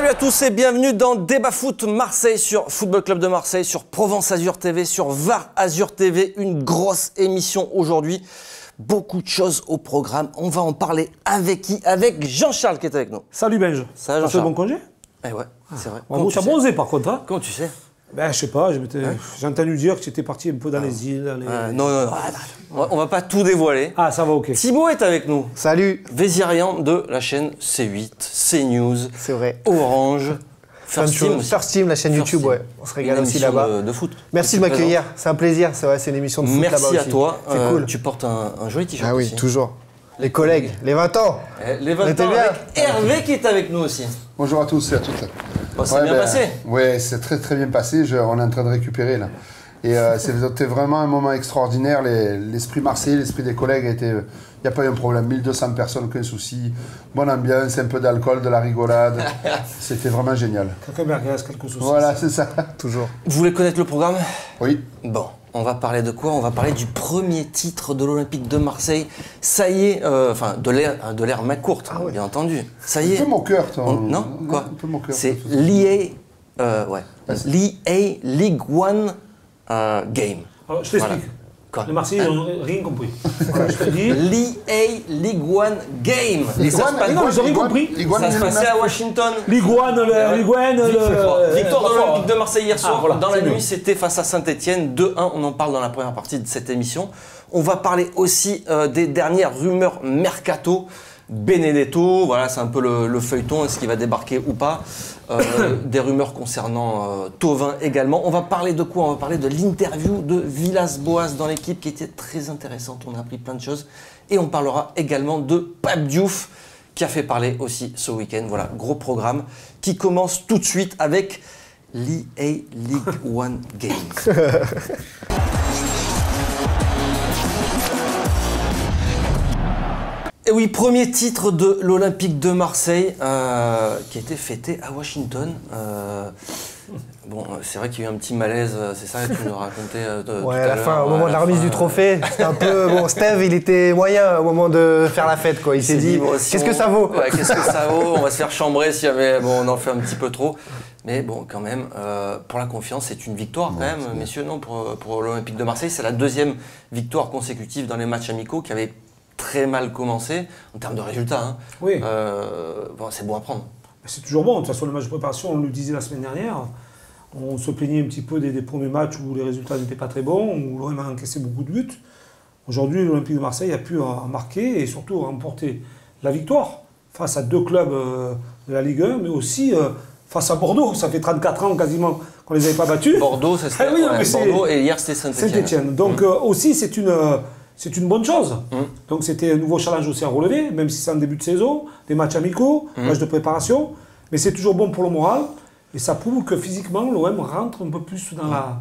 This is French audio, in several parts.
Salut à tous et bienvenue dans Débat Foot Marseille sur Football Club de Marseille, sur Provence Azur TV, sur VAR Azur TV. Une grosse émission aujourd'hui. Beaucoup de choses au programme. On va en parler avec qui? Avec Jean-Charles qui est avec nous. Salut Benj. Ça Jean-Charles bon congé? Eh ouais, c'est vrai. Bravo, Comment tu sais? bronzé par contre, hein? Comment tu sais? Ben, je sais pas, m'étais- j'ai entendu dire que tu étais parti un peu dans les îles. dans les- Euh, Non, non, non. On va- On va pas tout dévoiler. Ah, ça va, ok. Thibaut est avec nous. Salut, Vézirian de la chaîne C8, CNews, c'est vrai. Orange, First Team aussi. First Team, la chaîne First YouTube, Team. ouais. On se régale Une aussi là-bas. De, de foot. Merci de m'accueillir, c'est un plaisir. C'est vrai, c'est une émission de foot là-bas Merci à aussi. toi. C'est Euh, cool. Tu portes un, un joli t-shirt Ah oui, aussi. toujours. Les collègues, les 20 ans. Eh, Les On 20 était ans avec Hervé qui est avec nous aussi. Bonjour à tous et à toutes. Bon, c'est bien passé Oui, c'est très très bien passé. Je- on est en train de récupérer là. Et euh, c'était vraiment un moment extraordinaire. Les- L'esprit marseillais, l'esprit des collègues était. Il n'y a pas eu un problème. 1200 personnes, aucun souci. Bonne ambiance, un peu d'alcool, de la rigolade. C'était vraiment génial. Quelques merguez, quelques saucisses. Voilà, c'est ça. Toujours. Vous voulez connaître le programme? Oui. Bon, on va parler de quoi? On va parler du premier titre de l'Olympique de Marseille. Ça y est, euh, enfin de l'ère de l'ère McCourt, bien entendu. Ça y Un est. peu moqueur, toi. On- non? Quoi? Un. C'est l'EA, euh, ouais, l'EA League One euh, Game. Alors, je t'explique. Voilà. Quoi Les Marseillais n'ont rien compris. Voilà, je te dis. L'EA League One Game. Passe- non, ils ont rien compris. Ça se passait à Washington. Liguane, le, Liguane, le. Victoire de l'Olympique de Marseille hier soir. Ah, voilà, dans la nuit, c'était face à Saint-Etienne. 2-1, on en parle dans la première partie de cette émission. On va parler aussi euh, des dernières rumeurs mercato. Benedetto, voilà, c'est un peu le, le feuilleton, est-ce qu'il va débarquer ou pas Euh, Des rumeurs concernant euh, Tovin également. On va parler de quoi? On va parler de l'interview de Villas-Boas dans l'équipe qui était très intéressante. On a appris plein de choses. Et on parlera également de Pape Diouf qui a fait parler aussi ce week-end. Voilà, gros programme qui commence tout de suite avec l'EA League One Game. Et oui, premier titre de l'Olympique de Marseille euh, qui a été fêté à Washington. Euh, bon, c'est vrai qu'il y a eu un petit malaise, euh, c'est ça que tu nous racontais de- Ouais, à à la fin, au ouais, moment de la fin, remise du trophée, c'était un peu. Bon, Steve, il était moyen au moment de faire la fête, quoi. Il s'est dit, bon, si qu'est-ce on- que ça vaut Ouais, qu'est-ce que ça vaut On va se faire chambrer si jamais bon, on en fait un petit peu trop. Mais bon, quand même, euh, pour la confiance, c'est une victoire quand même, messieurs, non Pour, pour l'Olympique de Marseille, c'est la deuxième victoire consécutive dans les matchs amicaux qui avait très mal commencé en termes de résultats. hein. Oui. Euh, bon, c'est bon à prendre. C'est toujours bon. De toute façon, le match de préparation, on le disait la semaine dernière. On se plaignait un petit peu des, des premiers matchs où les résultats n'étaient pas très bons, où l'OM a encaissé beaucoup de buts. Aujourd'hui, l'Olympique de Marseille a pu euh, marquer et surtout remporter la victoire face à deux clubs euh, de la Ligue 1, mais aussi face à Bordeaux. Ça fait 34 ans quasiment qu'on ne les avait pas battus. Bordeaux, ça c'était Ah oui, ouais, c'est- Bordeaux et hier c'était Saint-Etienne. Saint-Etienne. Donc euh, aussi, c'est une, c'est une bonne chose. Mm. Donc c'était un nouveau challenge aussi à relever, même si c'est en début de saison, des matchs amicaux, Mm. matchs de préparation. Mais c'est toujours bon pour le moral. Et ça prouve que physiquement, l'OM rentre un peu plus dans la,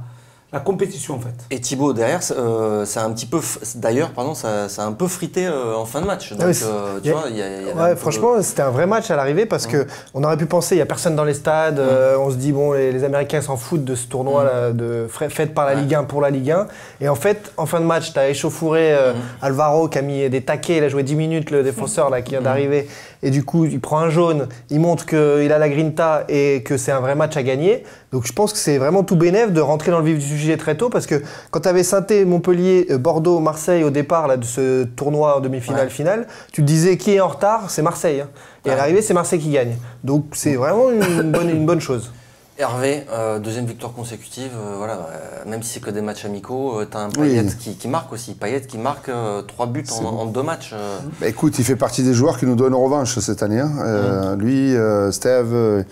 la compétition en fait. Et Thibaut derrière, ça, euh, ça a un petit peu, d'ailleurs, pardon, ça, ça a un peu frité euh, en fin de match. Donc, oui, c'est- euh, tu y a- vois, il y a, il y avait un Ouais, peu franchement, c'était un vrai match à l'arrivée parce que on aurait pu penser, il y a personne dans les stades, euh, on se dit bon, les, les Américains s'en foutent de ce tournoi là, de fra- fait par la Ligue 1 pour la Ligue 1. Et en fait, en fin de match, tu as échauffouré euh, Alvaro qui a mis des taquets, il a joué 10 minutes le défenseur là qui vient d'arriver et du coup, il prend un jaune, il montre qu'il a la grinta et que c'est un vrai match à gagner. Donc je pense que c'est vraiment tout bénef de rentrer dans le vif du sujet très tôt parce que quand tu avais Sainté, Montpellier, euh, Bordeaux, Marseille au départ là, de ce tournoi en demi-finale Ouais. finale, tu te disais qui est en retard, c'est Marseille. hein. Et à Ouais. l'arrivée, c'est Marseille qui gagne. Donc c'est vraiment une bonne, une bonne chose. Hervé, euh, deuxième victoire consécutive, euh, voilà, euh, même si c'est que des matchs amicaux, tu as un Oui. Payet qui, qui marque aussi. Payet qui marque euh, trois buts en, en deux matchs. euh. Bah, écoute, il fait partie des joueurs qui nous donnent revanche cette année. hein. Euh, Mm. Lui, euh, Steve, euh,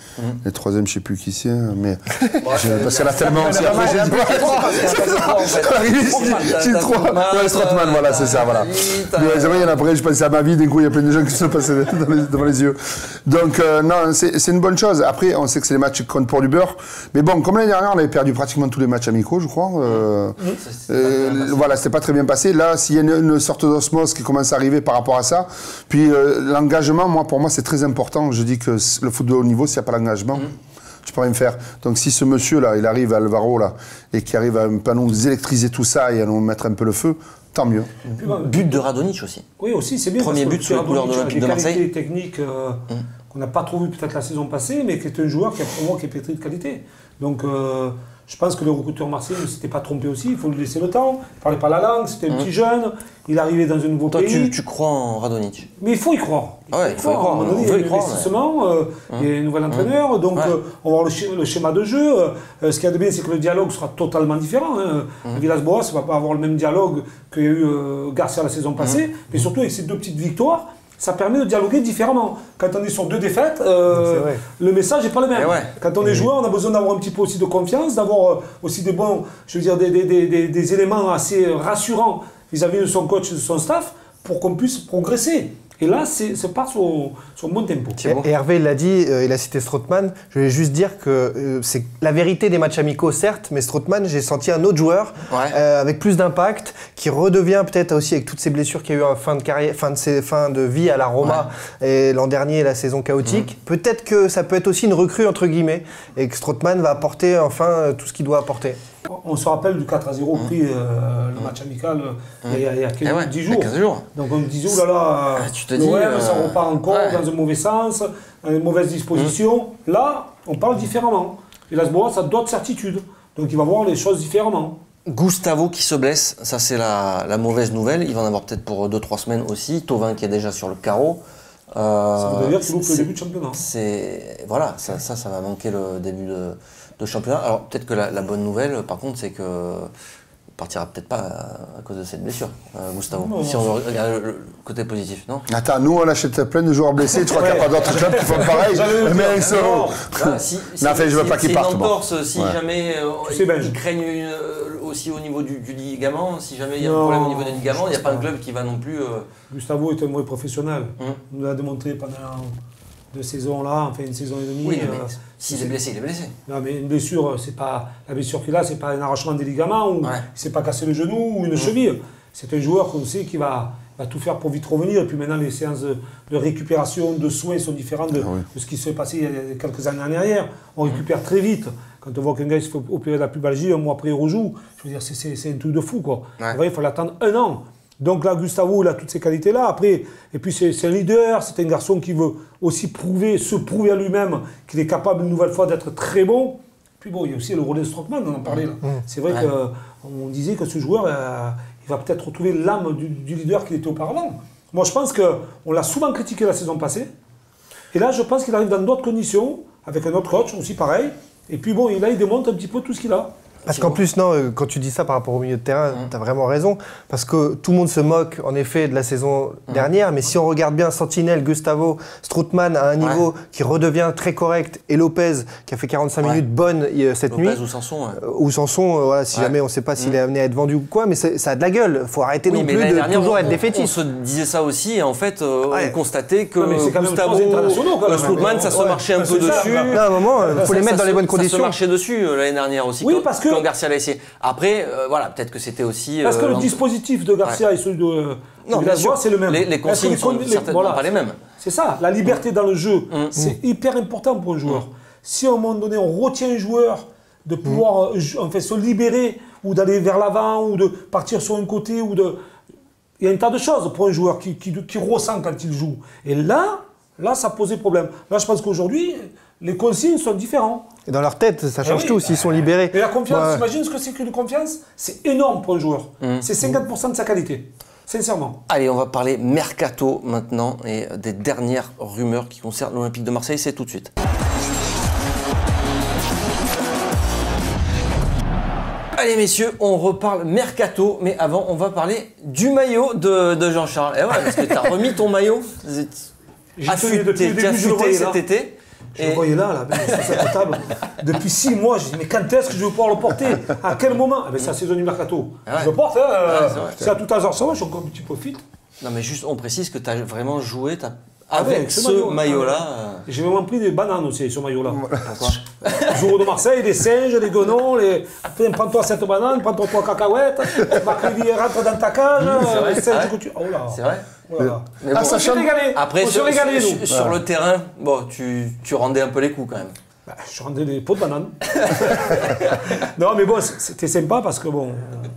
le troisième, je sais plus qui c'est, hein, mais parce qu'elle a tellement le trois. Ouais, Strootman, voilà, c'est ça, voilà. C'est il y en a après, je pensais à ma vie, d'un coup, il y a plein de gens qui se passaient les- devant les yeux. Donc, euh, non, c'est c'est une bonne chose. Après, on sait que c'est les matchs qui comptent pour du beurre. Mais bon, comme l'année dernière, on avait perdu pratiquement tous les matchs amicaux, je crois. euh, Ça, c'est euh, pas voilà, c'était pas très bien passé. Là, s'il y a une, une sorte d'osmose qui commence à arriver par rapport à ça, puis euh, l'engagement, moi, pour moi, c'est très important. Je dis que le foot de haut niveau, s'il n'y a pas l'engagement, tu peux rien faire. Donc, si ce monsieur-là, il arrive, Alvaro, là, et qui arrive à, à nous électriser tout ça et à nous mettre un peu le feu, tant mieux. But de Radonic aussi. Oui, aussi, c'est bien. Premier but les Pierre couleurs de l'Olympique de Marseille. techniques euh, qu'on n'a pas trop vu peut-être la saison passée, mais qui est un joueur qui a pour moi qui est pétri de qualité. Donc euh, je pense que le recruteur marseillais ne s'était pas trompé aussi, il faut lui laisser le temps. Il parlait pas la langue, c'était un petit jeune, il arrivait dans un nouveau Toi, pays. tu, tu crois en Radonic Mais il faut y croire. Ouais, il faut y croire, À un moment on donné, il y a un croire, investissement, il y a un nouvel entraîneur, donc Ouais. euh, on va voir le, schéma, le schéma de jeu. Euh, ce qu'il y a de bien, c'est que le dialogue sera totalement différent. Hein. Villas-Boas ne va pas avoir le même dialogue qu'il y a eu Garcia la saison passée, mais surtout avec ces deux petites victoires, ça permet de dialoguer différemment. Quand on est sur deux défaites, euh, le message n'est pas le même. Eh ouais. Quand on est joueur, on a besoin d'avoir un petit peu aussi de confiance, d'avoir euh, aussi des bons, je veux dire, des, des- des- des- des éléments assez rassurants vis-à-vis de son coach et de son staff pour qu'on puisse progresser. Et là, c'est c'est part sur, sur bon tempo. Et Hervé, il l'a dit, euh, il a cité Strootman. Je voulais juste dire que euh, c'est la vérité des matchs amicaux, certes, mais Strootman, j'ai senti un autre joueur Ouais. euh, avec plus d'impact, qui redevient peut-être aussi avec toutes ces blessures qu'il y a eu en fin de carrière, fin de, ses- fin de vie à la Roma et l'an dernier la saison chaotique. Peut-être que ça peut être aussi une recrue entre guillemets et que Strootman va apporter enfin tout ce qu'il doit apporter. On se rappelle du 4 à 0 pris euh, le match amical euh, il y a, il y a quelques- Eh ouais, 10 il y a jours. 15 jours. Donc on disait, oh là là, Ah, tu te dis, euh, ça repart encore ouais. dans un mauvais sens, dans une mauvaise disposition. Là, on parle différemment. Et là, ça a d'autres certitudes. Donc il va voir les choses différemment. Gustavo qui se blesse, ça c'est la, la mauvaise nouvelle. Il va en avoir peut-être pour 2-3 semaines aussi. Tovin qui est déjà sur le carreau. Euh, Ça veut dire qu'il loupe le début de championnat. Voilà, ça, ça, ça va manquer le début de, de championnat. Alors peut-être que la, la bonne nouvelle, par contre, c'est que il partira peut-être pas à, à cause de cette blessure, euh, Gustavo. Non. Si on regarde le, le côté positif, non? Attends, nous on achète plein de joueurs blessés, tu crois qu'il n'y a pas d'autres clubs qui font pareil Mais ils sont- Non. Voilà, si, si- Non, fait, je veux si- pas qu'il si parte, une bon. entorse, si Ouais. jamais euh, ils, craignent une, euh, aussi au niveau du, du ligament, si jamais il y a un problème au niveau des ligaments, il n'y a pas un club qui va non plus. euh, Gustavo est un mauvais professionnel. Hum. Il nous l'a démontré pendant deux saisons là, enfin une saison et demie. Oui, mais euh, s'il est blessé, il est blessé. Non, mais une blessure, c'est pas la blessure qu'il a, c'est pas un arrachement des ligaments ou Ouais. il s'est pas cassé le genou ou une cheville. C'est un joueur qu'on sait qui va, va tout faire pour vite revenir. Et puis maintenant, les séances de, de récupération, de soins sont différentes de, Ah oui. de ce qui s'est passé il y a quelques années en arrière. On récupère très vite. Quand on voit qu'un gars il se fait opérer de la pubalgie, un mois après il rejoue, je veux dire, c'est- c'est c'est un truc de fou. Quoi. Ouais. Voyez, il faut l'attendre un an. Donc là, Gustavo, il a toutes ces qualités-là. Après, et puis c'est un leader, c'est un garçon qui veut aussi prouver, se prouver à lui-même qu'il est capable une nouvelle fois d'être très bon. Puis bon, il y a aussi le rôle de Strootman, on en parlait là. C'est vrai Ouais. qu'on disait que ce joueur, euh, il va peut-être retrouver l'âme du, du leader qu'il était auparavant. Moi, je pense qu'on l'a souvent critiqué la saison passée. Et là, je pense qu'il arrive dans d'autres conditions, avec un autre coach aussi pareil. Et puis bon, et là, il démontre un petit peu tout ce qu'il a. Parce qu'en plus, non, euh, quand tu dis ça par rapport au milieu de terrain, tu as vraiment raison. Parce que tout le monde se moque, en effet, de la saison dernière. Mais si on regarde bien Sentinelle, Gustavo, Strootman à un niveau qui redevient très correct, et Lopez, qui a fait 45 Ouais. minutes bonnes euh, cette Lopez nuit, ou Sanson. ouais. euh, ou Sanson, euh, voilà, si Ouais. jamais on ne sait pas s'il est amené à être vendu ou quoi, mais ça a de la gueule. faut arrêter Oui, non mais plus l'année de dernière, toujours on, être on défaitiste. se disait ça aussi, et en fait, euh, Ouais. on constatait que Non, mais c'est quand Gustavo, même. Strootman, ça se marchait un peu dessus. à un moment, il faut Ça- les mettre ça dans les bonnes Ça se conditions. marchait dessus euh, l'année dernière aussi, Oui, parce que- quand Garcia l'a essayé. Après, euh, voilà, peut-être que c'était aussi. Parce que euh, le dispositif de Garcia et celui de, Non, c'est le même. Les, consignes sont les- certainement voilà. pas les mêmes. C'est ça, la liberté dans le jeu, Mm. c'est hyper important pour un joueur. Si à un moment donné on retient un joueur de pouvoir euh, jou- en fait, se libérer ou d'aller vers l'avant ou de partir sur un côté ou de... Il y a un tas de choses pour un joueur qui, qui, qui ressent quand il joue. Et là, là, ça posait problème. Là, je pense qu'aujourd'hui, les consignes sont différentes. Et dans leur tête, ça change oui. tout s'ils sont libérés. Et la confiance, Ouais. imagine ce que c'est qu'une confiance, c'est énorme pour un joueur. C'est 50% de sa qualité, sincèrement. Allez, on va parler mercato maintenant et des dernières rumeurs qui concernent l'Olympique de Marseille. C'est tout de suite. Allez messieurs, on reparle mercato, mais avant on va parler du maillot de, de Jean-Charles. Et ouais, parce que t'as remis ton maillot. J'ai futé voyais cet été. Je Et- le voyais là, là, sur cette table. Depuis six mois, j'ai dit, mais quand est-ce que je vais pouvoir le porter? À quel moment? Eh ben, C'est la saison du mercato. Ah ouais. Je le porte, hein, euh, Ouais, c'est à tout hasard. Ça va, je suis encore un petit peu fit. Non mais juste, on précise que tu as vraiment joué Ah avec avec ce ce maillot, maillot-là. ah J'ai vraiment pris des bananes aussi, ce maillot-là. pourquoi Jour de Marseille, les singes, les guenons, les. Prends-toi cette banane, prends-toi trois cacahuètes, Marc Rivière rentre dans ta cage, c'est vrai, les singes ah que tu. Oh là C'est vrai oh là là. Mais Ah, bon, ça On s'est change. régalé Après, On sur, régalé, sur- nous sur le terrain, bon, tu, tu rendais un peu les coups quand même. Bah, je rendais des pots de bananes. non, mais bon, c'était sympa parce que bon,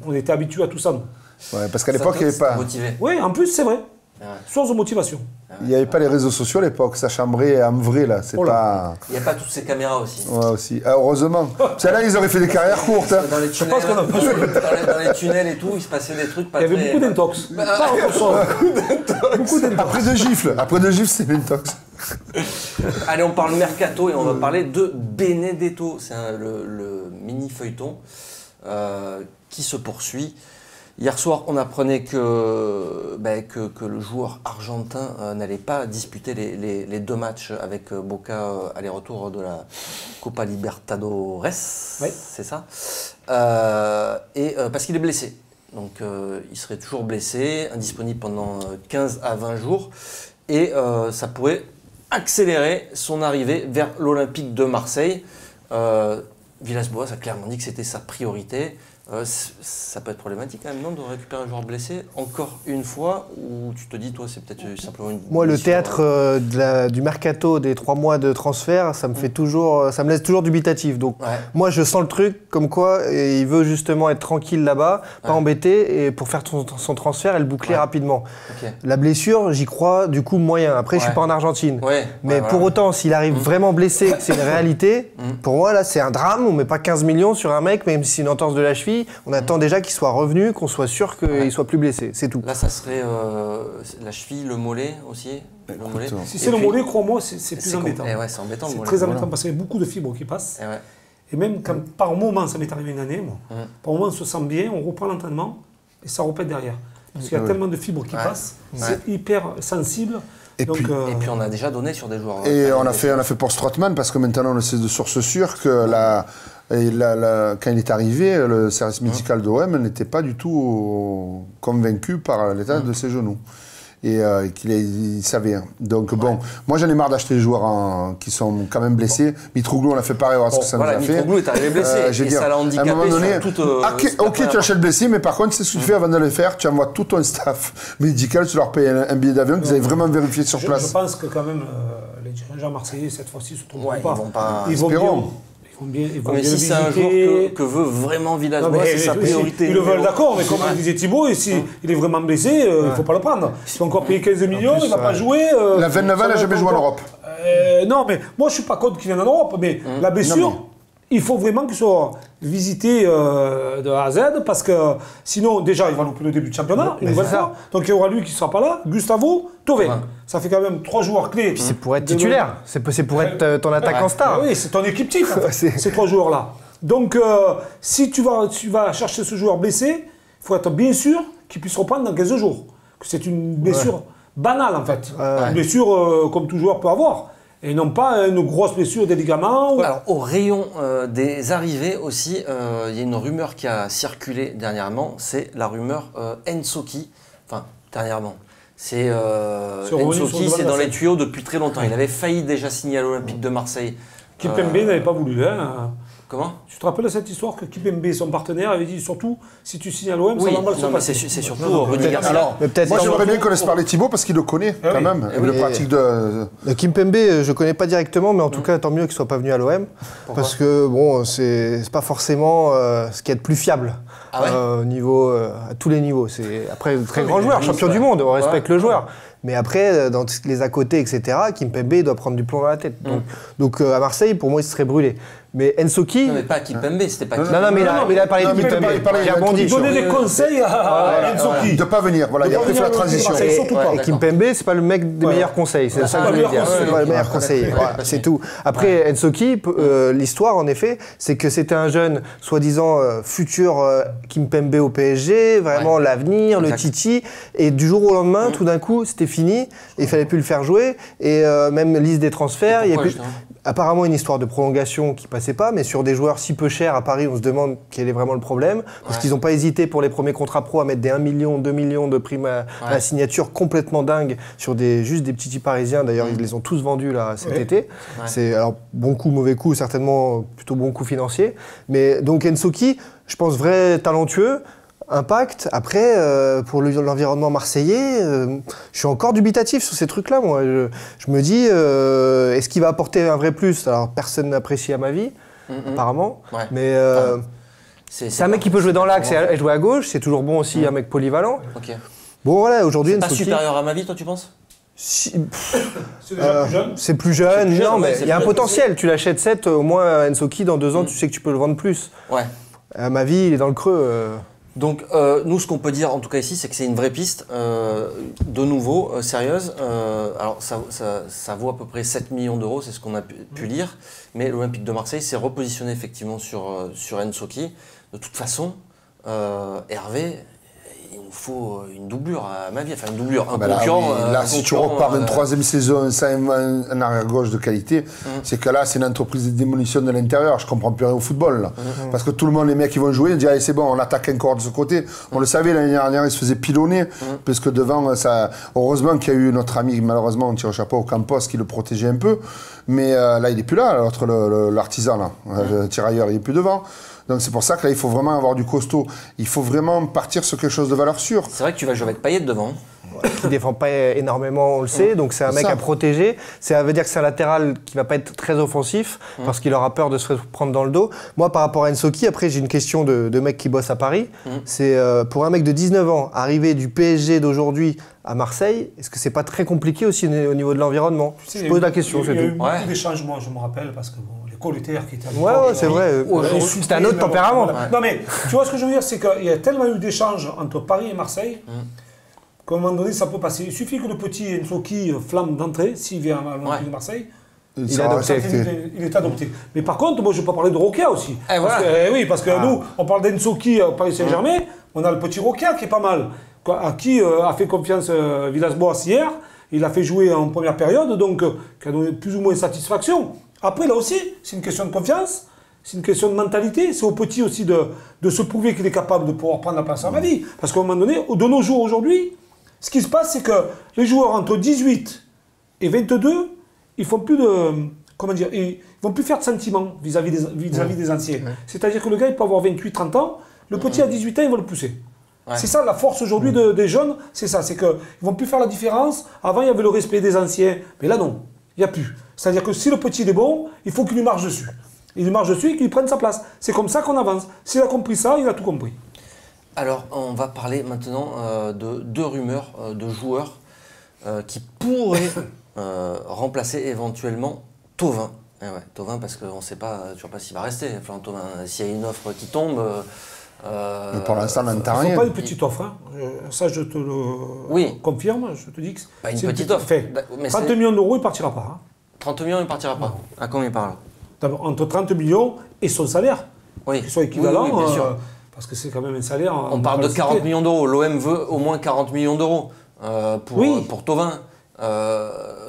on était habitués à tout ça. nous. Ouais, parce qu'à l'époque, il n'y avait pas. motivé. Oui, en plus, c'est vrai. Source de motivation. Il n'y avait pas les réseaux sociaux à l'époque, ça chambrait en vrai là, c'est Oh là. pas. Il n'y a pas toutes ces caméras aussi. Ouais, aussi. Ah, heureusement. C'est là ils auraient fait des carrières courtes. hein. Dans les tunnels, pense qu'on a dans, les, dans les tunnels et tout, il se passait des trucs pas Il y avait très- beaucoup d'intox. Beaucoup d'intox. Après deux gifles, après deux gifles, c'est l'intox. Allez, on parle mercato et on va parler de Benedetto. C'est le mini feuilleton euh, qui se poursuit. Hier soir, on apprenait que, ben, que, que le joueur argentin euh, n'allait pas disputer les, les- les deux matchs avec euh, Boca euh, aller-retour de la Copa Libertadores. Oui. C'est ça? Euh, et parce qu'il est blessé. Donc il serait toujours blessé, indisponible pendant euh, 15 à 20 jours. Et ça pourrait accélérer son arrivée vers l'Olympique de Marseille. Villas-Boas a clairement dit que c'était sa priorité. Euh, ça peut être problématique quand même, non, de récupérer un joueur blessé encore une fois Ou tu te dis, toi, c'est peut-être simplement une. Moi, le théâtre euh, de la- du mercato des trois mois de transfert, ça me fait toujours, euh, ça me laisse toujours dubitatif. Donc, Ouais. moi, je sens le truc comme quoi euh, il veut justement être tranquille là-bas, pas Ouais. embêté, et pour faire son, son transfert et le boucler Ouais. rapidement. La blessure, j'y crois du coup moyen. Après, je suis pas en Argentine. Mais pour autant, s'il arrive vraiment blessé, que c'est une réalité, Mm. pour moi, là, c'est un drame. On met pas 15 millions sur un mec, même si c'est une entorse de la cheville. On attend déjà qu'il soit revenu, qu'on soit sûr qu'il Ouais. soit plus blessé. C'est tout. Là, ça serait euh, la cheville, le mollet aussi le mollet. Écoute, Si Et c'est le mollet, crois-moi, c'est c'est plus embêtant. eh ouais, c'est embêtant le C'est mollet. très Voilà. embêtant parce qu'il y a beaucoup de fibres qui passent. Eh ouais. Et même quand par moment, ça m'est arrivé une année, moi, Ouais. par moment on se sent bien, on reprend l'entraînement et ça repète derrière. Parce qu'il y a Ouais. tellement de fibres qui Ouais. passent, Ouais. c'est hyper sensible. Et Donc, puis- euh, Et puis on a déjà donné sur des joueurs. Et euh, on a fait, on a fait pour Strootman parce que maintenant on sait de source sûre que la, et la- la- quand il est arrivé, le service médical de l'OM n'était pas du tout convaincu par l'état de ses genoux. Et euh, qu'il savait. hein. Donc bon, moi j'en ai marre d'acheter des joueurs en- qui sont quand même blessés. Mitroglou, on a fait pareil, on va voir ce Bon, que ça voilà, nous a fait. Mitroglou est arrivé blessé, veux et ça l'a à un handicapé moment donné, sur toute, euh, ok, la ok, première tu achètes blessé, mais par contre, c'est ce que tu fais avant de le faire. Tu envoies tout ton staff médical, tu leur payes un, un billet d'avion qu'ils aient vraiment vérifié sur je, place. je pense que quand même euh, les dirigeants marseillais, cette fois-ci, se trompent Ouais, pas. ils vont pas- Ils vont bien, vont Mais bien si le c'est un joueur visiter. que, que veut vraiment Villas-Boas, c'est sa priorité. Ils le veulent, d'accord, mais comme le disait Thibaut, et si il est vraiment blessé, euh, il ne faut pas le prendre. Il faut encore payer 15 millions, plus, il ne va ouais. pas jouer. euh, La 29 ans, ça elle n'a jamais joué en Europe. Euh, non, mais moi je suis pas contre qu'il vienne en Europe, mais Hum. la blessure, il faut vraiment qu'il soit visité euh, de A à Z parce que sinon, déjà, il va louper le début de championnat, une nouvelle fois. Donc il y aura lui qui sera pas là, Gustavo, Tové. Ouais. Ça fait quand même trois joueurs clés. C'est pour être titulaire. C'est pour être euh, ton attaquant star. Oui, c'est ton équipe type, en fait, C'est- ces trois joueurs-là. Donc, euh, si tu vas, tu vas chercher ce joueur blessé, il faut être bien sûr qu'il puisse reprendre dans 15 jours. Que c'est une blessure banale, en fait. Ouais. Une blessure euh, comme tout joueur peut avoir. Et non pas une grosse blessure des ligaments. ou- Alors, au rayon euh, des arrivées aussi, euh, il y a une rumeur qui a circulé dernièrement, c'est la rumeur euh, Ensoki. Enfin, dernièrement. C'est euh, Ensoki, c'est dans les tuyaux depuis très longtemps. Il avait failli déjà signer à l'Olympique de Marseille. Kimpembe Euh, n'avait pas voulu. Hein. Comment Tu te rappelles de cette histoire que Kimpembe, son partenaire, avait dit surtout si tu signes à l'OM, Oui, ça va mal se passer. c'est surtout Non, Rudy peut-être- Garcia. Alors, Mais peut-être moi j'aimerais bien qu'on laisse parler Thibaut parce qu'il le connaît Ah quand oui. même. Eh Il le oui. pratique de. Le Kimpembe, euh, je connais pas directement, mais en tout cas, tant mieux qu'il soit pas venu à l'OM. Parce que, bon, c'est pas forcément euh, ce qui est le plus fiable. Ah ouais euh, au niveau, euh, à tous les niveaux. C'est après très mais grand joueur, champion du monde, on respecte Ouais. le joueur. Mais après, euh, dans les à côté, etc., Kimpembe doit prendre du plomb dans la tête. Donc, donc euh, à Marseille, pour moi, il serait brûlé. Mais Ensoki. Non, mais pas Kimpembe, c'était pas Non, non, mais il a, il a parlé de mais il J'ai rebondi. il a Donner des conseils à Enzoki. De pas venir, voilà, il a venir la transition. Et, surtout ouais, pas. et Kimpembe, c'est pas le mec des Ouais. meilleurs conseils. C'est ça que je le voulais dire. meilleur C'est pas le meilleur conseiller. c'est tout. Après, Ensoki, euh, l'histoire, en effet, c'est que c'était un jeune, soi-disant, euh, futur euh, Kimpembe au PSG, vraiment l'avenir, le. Titi. Et du jour au lendemain, tout d'un coup, c'était fini. Il fallait plus le faire jouer. Et même liste des transferts. il y a plus- Apparemment, une histoire de prolongation qui passait pas, mais sur des joueurs si peu chers à Paris, on se demande quel est vraiment le problème. Parce qu'ils n'ont pas hésité pour les premiers contrats pro à mettre des 1 million, 2 millions de primes à, Ouais. la signature complètement dingue sur des, juste des petits types parisiens. D'ailleurs, ils les ont tous vendus là cet Ouais. été. C'est alors bon coup, mauvais coup, certainement plutôt bon coup financier. Mais donc Ensoki, je pense vrai talentueux. Impact. Après, euh, pour le- l'environnement marseillais, euh, je suis encore dubitatif sur ces trucs-là. Moi, je, je me dis, euh, est-ce qu'il va apporter un vrai plus? Alors, personne n'apprécie à ma vie, Mm, mm. apparemment. Ouais. Mais euh, C'est c'est un mec qui peut jouer dans l'axe et, jouer à gauche. C'est toujours bon aussi, un mec polyvalent. Bon, voilà, aujourd'hui, Pas Ensoki, supérieur à ma vie, toi, tu penses? Si- C'est déjà euh, plus jeune. c'est plus non, mais c'est il y a un potentiel. Tu l'achètes 7, au moins Ensoki, dans deux ans, tu sais que tu peux le vendre plus. Ouais. À ma vie, il est dans le creux. euh. Donc, euh, nous, ce qu'on peut dire, en tout cas ici, c'est que c'est une vraie piste, euh, de nouveau, euh, sérieuse. Alors, ça, ça- ça vaut à peu près 7 millions d'euros, c'est ce qu'on a pu, pu lire. Mais l'Olympique de Marseille s'est repositionné effectivement sur, sur Ensoki. De toute façon, Hervé, nous faut une doublure à ma vie, enfin une doublure, un Ah ben là, concurrent. oui, euh, là, un si tu repars euh, une troisième saison sans un, un arrière-gauche de qualité, c'est que là, c'est une entreprise de démolition de l'intérieur. Je comprends plus rien au football. là. Parce que tout le monde, les mecs qui vont jouer, ils disent c'est bon, on attaque encore de ce côté. On le savait l'année dernière, ils se faisaient pilonner. Parce que devant, ça. Heureusement qu'il y a eu notre ami, malheureusement, on tire au chapeau au Campos qui le protégeait un peu. Mais euh, là, il n'est plus là, l'autre, l'artisan, là. Euh, Le tirailleur, il n'est plus devant. Donc c'est pour ça que là, il faut vraiment avoir du costaud. Il faut vraiment partir sur quelque chose de valeur sûre. C'est vrai que tu vas jouer avec Payet devant. qui défend pas énormément, on le sait. Donc c'est un mec ça. à protéger. Ça veut dire que c'est un latéral qui va pas être très offensif parce qu'il aura peur de se prendre dans le dos. Moi, par rapport à Ensoki, après j'ai une question de, de mec qui bosse à Paris. C'est euh, pour un mec de 19 ans arriver du PSG d'aujourd'hui à Marseille. Est-ce que c'est pas très compliqué aussi au niveau de l'environnement? Je pose la question, Il c'est y a eu Ouais. moi, je me rappelle, parce que bon, collétaires qui étaient à Ouais, ouais, c'est euh, vrai. C'était un autre tempérament. voilà. Non mais, tu vois ce que je veux dire, c'est qu'il y a tellement eu d'échanges entre Paris et Marseille qu'à un moment donné, ça peut passer. Il suffit que le petit Ensoki flamme d'entrée, s'il vient à l'Olympique Ouais. de Marseille, Il, adopté. est adopté. Mais par contre, moi, je peux parler de Roca aussi. Eh, Parce voilà. que, eh oui, parce que nous, on parle d'Ensoki au Paris Saint-Germain, on a le petit Roca qui est pas mal, à qui euh, a fait confiance euh, Villas-Boas hier. Il a fait jouer en première période, donc euh, qui a donné plus ou moins satisfaction. Après, là aussi, c'est une question de confiance, c'est une question de mentalité. C'est au petit aussi de, de se prouver qu'il est capable de pouvoir prendre la place à ma vie. Parce qu'à un moment donné, de nos jours aujourd'hui, ce qui se passe, c'est que les joueurs entre 18 et 22, ils font plus de. Comment dire Ils vont plus faire de sentiments vis-à-vis des, vis-à-vis des anciens. C'est-à-dire que le gars, il peut avoir 28, 30 ans, le petit à 18 ans, il va le pousser. Ouais. C'est ça la force aujourd'hui de- des jeunes, c'est ça, c'est qu'ils vont plus faire la différence. Avant, il y avait le respect des anciens, mais là, non, il n'y a plus. C'est-à-dire que si le petit est bon, il faut qu'il lui marche dessus. Il lui marche dessus et qu'il prenne sa place. C'est comme ça qu'on avance. S'il a compris ça, il a tout compris. Alors, on va parler maintenant euh, de deux rumeurs euh, de joueurs euh, qui pourraient remplacer éventuellement Tovin. Eh ouais, Tovin, parce qu'on ne sait pas, toujours pas s'il va rester. Florent Tovin, s'il y a une offre qui tombe. Euh, euh, Mais pour l'instant, on n'entend Ce n'est rien. pas une petite offre. hein. Je- ça, je te le Oui. confirme. Je te dis que Pas une c'est petite offre. Fait. Mais 30 c'est- millions d'euros, il ne partira pas. hein. 30 millions, il ne partira pas. À combien il parle? Entre 30 millions et son salaire, Oui. qu'il soit équivalent. Oui, oui, bien sûr. euh, parce que c'est quand même un salaire. On parle de 40 millions d'euros. L'OM veut au moins 40 millions d'euros euh, pour, Oui. pour Tovin. Euh,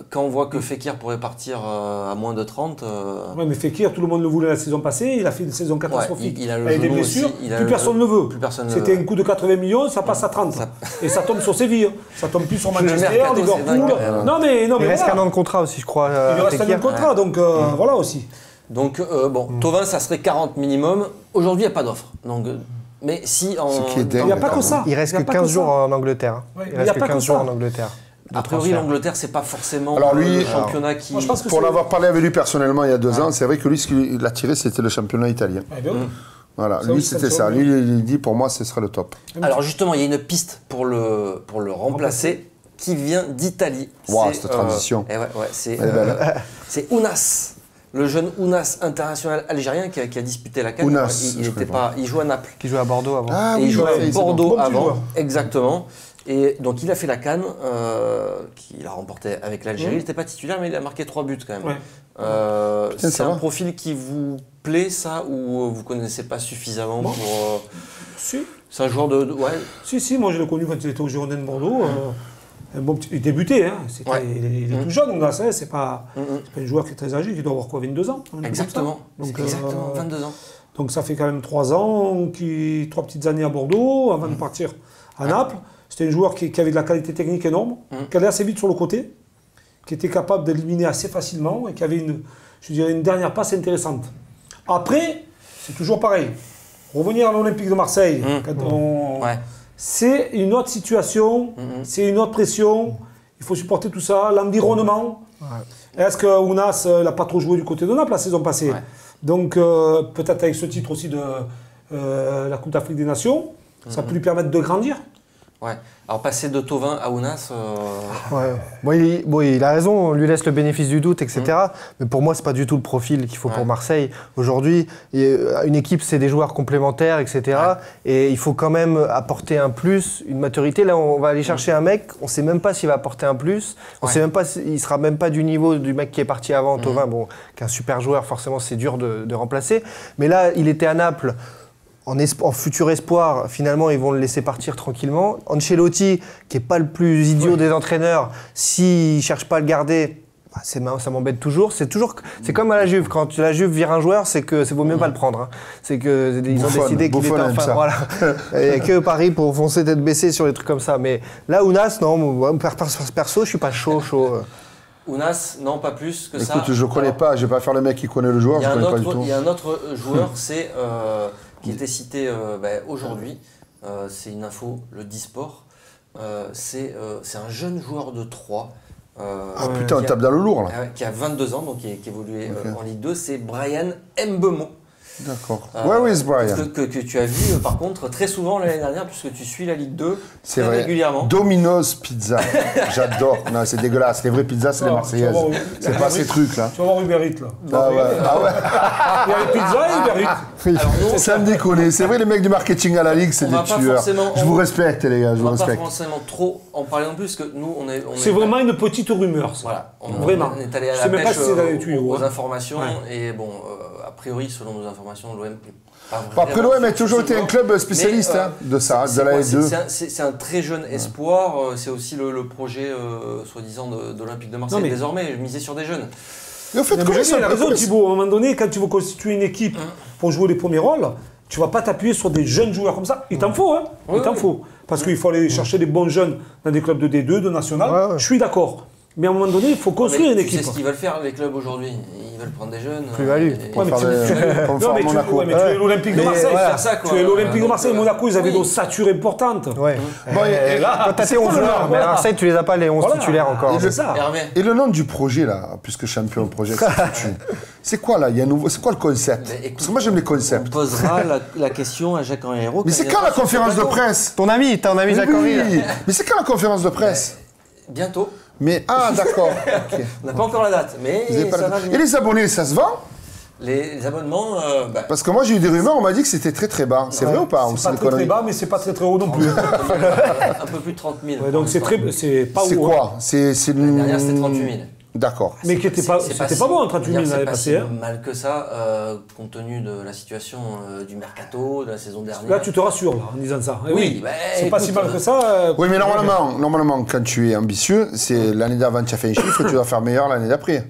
quand on voit que Fekir pourrait partir euh, à moins de 30, euh, Oui, mais Fekir, tout le monde le voulait la saison passée, il a fait une saison catastrophique. il- il a le Avec des blessures, aussi, il a plus le- personne ne le veut. plus personne ne le C'était veut. un coup de 80 millions, ça passe à 30. Ça- Et ça tombe sur Séville. Ça tombe plus sur Manchester, Liverpool. même. Non mais, non, Il mais reste voilà. qu'un an de contrat aussi, je crois. Il euh, reste un an de contrat, donc euh, Mm. voilà aussi. Donc, euh, bon, Tovin, ça serait 40 minimum. Aujourd'hui, il n'y a pas d'offre. Donc, euh, mais si en. Ce qui est dans- Il n'y a pas que ça. Il reste que pas 15 ça. jours en Angleterre. hein. Ouais, il il reste a que pas que 15 jours en Angleterre. De A priori, l'Angleterre, c'est pas forcément Alors, le lui- championnat qui. Moi, je pense que Pour l'avoir parlé avec lui personnellement il y a deux ans, c'est vrai que lui, ce qu'il a tiré, c'était le championnat italien. Eh bien, Voilà, Ça lui, c'était me ça. Lui, il dit, pour moi, ce sera le top. Alors, justement, il y a une piste pour le, pour le remplacer qui vient d'Italie. Wow, cette transition. eh ouais, ouais, c'est euh, c'est Ounas. Le jeune Ounas international algérien qui a, qui a disputé la CAN. Ounas, il, il était pas, il joue à Naples. Qui joue à Bordeaux avant. Ah et il jouait à Bordeaux bon avant, joueur. exactement. Et donc il a fait la Cannes, euh, qu'il a remporté avec l'Algérie. Il n'était pas titulaire, mais il a marqué trois buts quand même. Ouais. Euh, c'est un va. profil qui vous plaît, ça, ou vous connaissez pas suffisamment Bon. pour. euh, si. c'est un joueur de. de- ouais. Si, si, moi je l'ai connu quand il était au Girondin de Bordeaux. euh, un bon petit- il débutait, hein. Ouais. il, est, il est Mhm. tout jeune, donc là, c'est c'est pas, c'est pas un joueur qui est très âgé, qui doit avoir quoi, 22 ans. Exactement. Donc, exactement, euh, 22 ans. Donc ça fait quand même trois ans, qui, trois petites années à Bordeaux, avant de partir à Naples. C'était un joueur qui, qui avait de la qualité technique énorme, Mhm. qui allait assez vite sur le côté, qui était capable d'éliminer assez facilement et qui avait une, je dirais, une dernière passe intéressante. Après, c'est toujours pareil. Revenir à l'Olympique de Marseille, quand on- Ouais. c'est une autre situation, c'est une autre pression. Il faut supporter tout ça, l'environnement. Est-ce que Ounas euh, n'a pas trop joué du côté de Naples la saison passée Ouais. Donc euh, peut-être avec ce titre aussi de euh, la Coupe d'Afrique des Nations, ça peut lui permettre de grandir. Ouais. Alors passer de Tovin à Ounas, euh, Ouais. Bon, il, bon, il a raison, on lui laisse le bénéfice du doute, etc. Mais pour moi, c'est pas du tout le profil qu'il faut Ouais. pour Marseille. Aujourd'hui, euh, une équipe, c'est des joueurs complémentaires, etc. Et il faut quand même apporter un plus, une maturité. Là, on va aller chercher un mec, on sait même pas s'il va apporter un plus. On Ouais. sait même pas, il sera même pas du niveau du mec qui est parti avant, Thauvin, bon, qui est un super joueur, forcément, c'est dur de, de remplacer. Mais là, il était à Naples. En, futur espoir, finalement, ils vont le laisser partir tranquillement. Ancelotti, qui est pas le plus idiot des entraîneurs, s'il ne cherche pas à le garder, bah, ça m'embête toujours. C'est toujours, c'est comme à la Juve. Quand la Juve vire un joueur, c'est que c'est vaut mieux pas le prendre. hein. C'est que ils ont décidé qu'il était enfin. Voilà. Il n'y a que Paris pour foncer tête baissée sur les trucs comme ça. Mais là, Ounas, non, perso, je suis pas chaud, chaud. Ounas, non, pas plus que ça. Écoute, je connais Alors, pas, je vais pas faire le mec qui connaît le joueur, y, a un autre, il y a un autre euh, joueur, c'est euh, qui était cité euh, ben, aujourd'hui. Euh, c'est une info, le Disport. Euh, c'est euh, c'est un jeune joueur de 3. Ah putain, on tape dans le lourd là. qui a 22 ans, donc qui, qui évoluait en Ligue 2, c'est Brian Mbemo. D'accord. Euh, oui, c'est Brian. Que, que- que tu as vu euh, par contre très souvent l'année dernière, puisque tu suis la Ligue 2 C'est très vrai. régulièrement. Domino's Pizza. J'adore. Non, c'est dégueulasse. Les vraies pizzas, c'est les Non, Marseillaises. tu vas voir- C'est pas ces trucs là. Tu vas voir Uber Eats là. Ah ouais. Ah ouais. Il y a les pizzas et Uber Eats. Ça me déconne. C'est vrai, les mecs du marketing à la Ligue, c'est des tueurs. forcément- Je vous respecte, les gars, je on vous va pas respecte. forcément trop en parler non plus, parce que nous on est. C'est est- vraiment une petite rumeur. ça. Voilà, on, Vraiment. on est allé à Je la sais même pas pêche aux, aux hein. informations et bon, euh, a priori, selon nos informations, l'OM Après, vraiment l'OM a toujours été un club spécialiste Mais, euh, hein, de ça, c'est de la quoi, c'est- L2. c'est un- très jeune espoir, euh, c'est aussi le, le projet, euh, soi-disant, de, de l'Olympique de Marseille Non, mais- désormais, miser sur des jeunes. Et au fait, mais comment je ça dis, il a raison, Thibaut. À un moment donné, quand tu veux constituer une équipe Hein. pour jouer les premiers rôles, tu vas pas t'appuyer sur des jeunes joueurs comme ça. Il t'en faut, hein Oui, Il t'en oui. faut. Parce qu'il faut aller chercher des bons jeunes dans des clubs de D2, de national. Ouais, ouais. Je suis d'accord. Mais à un moment donné, il faut construire Mais une tu équipe. sais ce qu'ils veulent faire, les clubs aujourd'hui Ils veulent prendre des jeunes. Plus-value. euh, et- Ouais, mais Faire Monaco. tu es l'Olympique de Mais Marseille. faire ça, quoi. Tu es l'Olympique de Marseille. euh, Monaco, ils avaient oui. des ossature importantes. Ouais. Bon, et- et- là, Quand t'as c'est tes 11 quoi le- joueurs, mais à. Marseille, tu les as pas les 11 Voilà. titulaires encore. Et C'est le- ça. Et le nom du projet, là, puisque champion projet, c'est foutu. C'est quoi, là Il y a un nouveau... C'est quoi le concept Parce que moi, j'aime les on concepts. posera la, la question à Jacques Henri Hérault. Mais c'est quand la conférence de presse Ton ami, ton ami Jacques. Oui, mais c'est quand la conférence de presse Bientôt. Mais, ah, d'accord. On n'a pas encore la date, mais pas ça va Et les abonnés, ça se vend? Les, les abonnements, euh, bah, Parce que moi, j'ai eu des rumeurs, on m'a dit que c'était très très bas. C'est vrai ou pas? C'est pas très très bas, mais c'est pas très très haut non plus. un peu plus de 30 000. Ouais, donc c'est très, c'est pas C'est haut. hein. quoi C'est c'est La dernière, c'était 38 000. D'accord. Mais qui était C'est- pas, c'était si- pas bon en 38 000 c'est l'année pas passée. si hein. mal que ça, euh, compte tenu de la situation euh, du mercato, de la saison dernière. Là, tu te rassures là, en disant ça. Eh Oui, bah, c'est pas si mal euh, que ça. euh, Oui, mais normalement, normalement, quand tu es ambitieux, c'est l'année d'avant, tu as fait un chiffre, tu dois faire meilleur l'année d'après.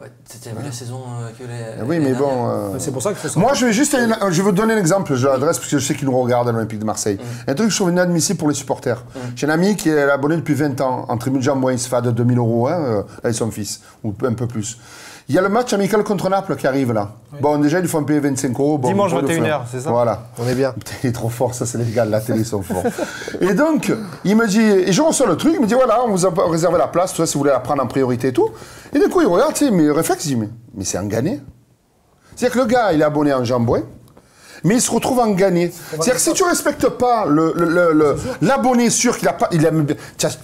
Ouais, C'était vu la saison euh, que les. Eh Oui, les mais bon. euh, C'est pour ça faut ça. Moi, je vais juste, je veux donner un exemple, je l'adresse parce que je sais qu'il nous regarde à l'Olympique de Marseille. Mm. Un truc que je trouve inadmissible pour les supporters. J'ai un ami qui est abonné depuis 20 ans, en tribune Jean-Moin, il se fait de 2000 euros hein, euh, avec son fils, ou un peu plus. Il y a le match amical contre Naples qui arrive là. Bon, déjà, ils font payer 25 euros. Bon, Dimanche pour le 21 faire. heures, c'est ça Voilà. On est bien. Putain, il est trop fort, ça c'est légal, la télé ils sont forts. et donc, il me dit, et je reçois le truc, il me dit voilà, on vous a réservé la place, tu vois, si vous voulez la prendre en priorité et tout. Et du coup, il regarde, tu sais, mais réflexe, il dit, mais, mais c'est en gagné. C'est-à-dire que le gars, il est abonné en jambouin, mais il se retrouve en gagné. C'est-à-dire que si tu respectes pas le- le- le- le- l'abonné sûr qu'il a pas, il aime, tu, as-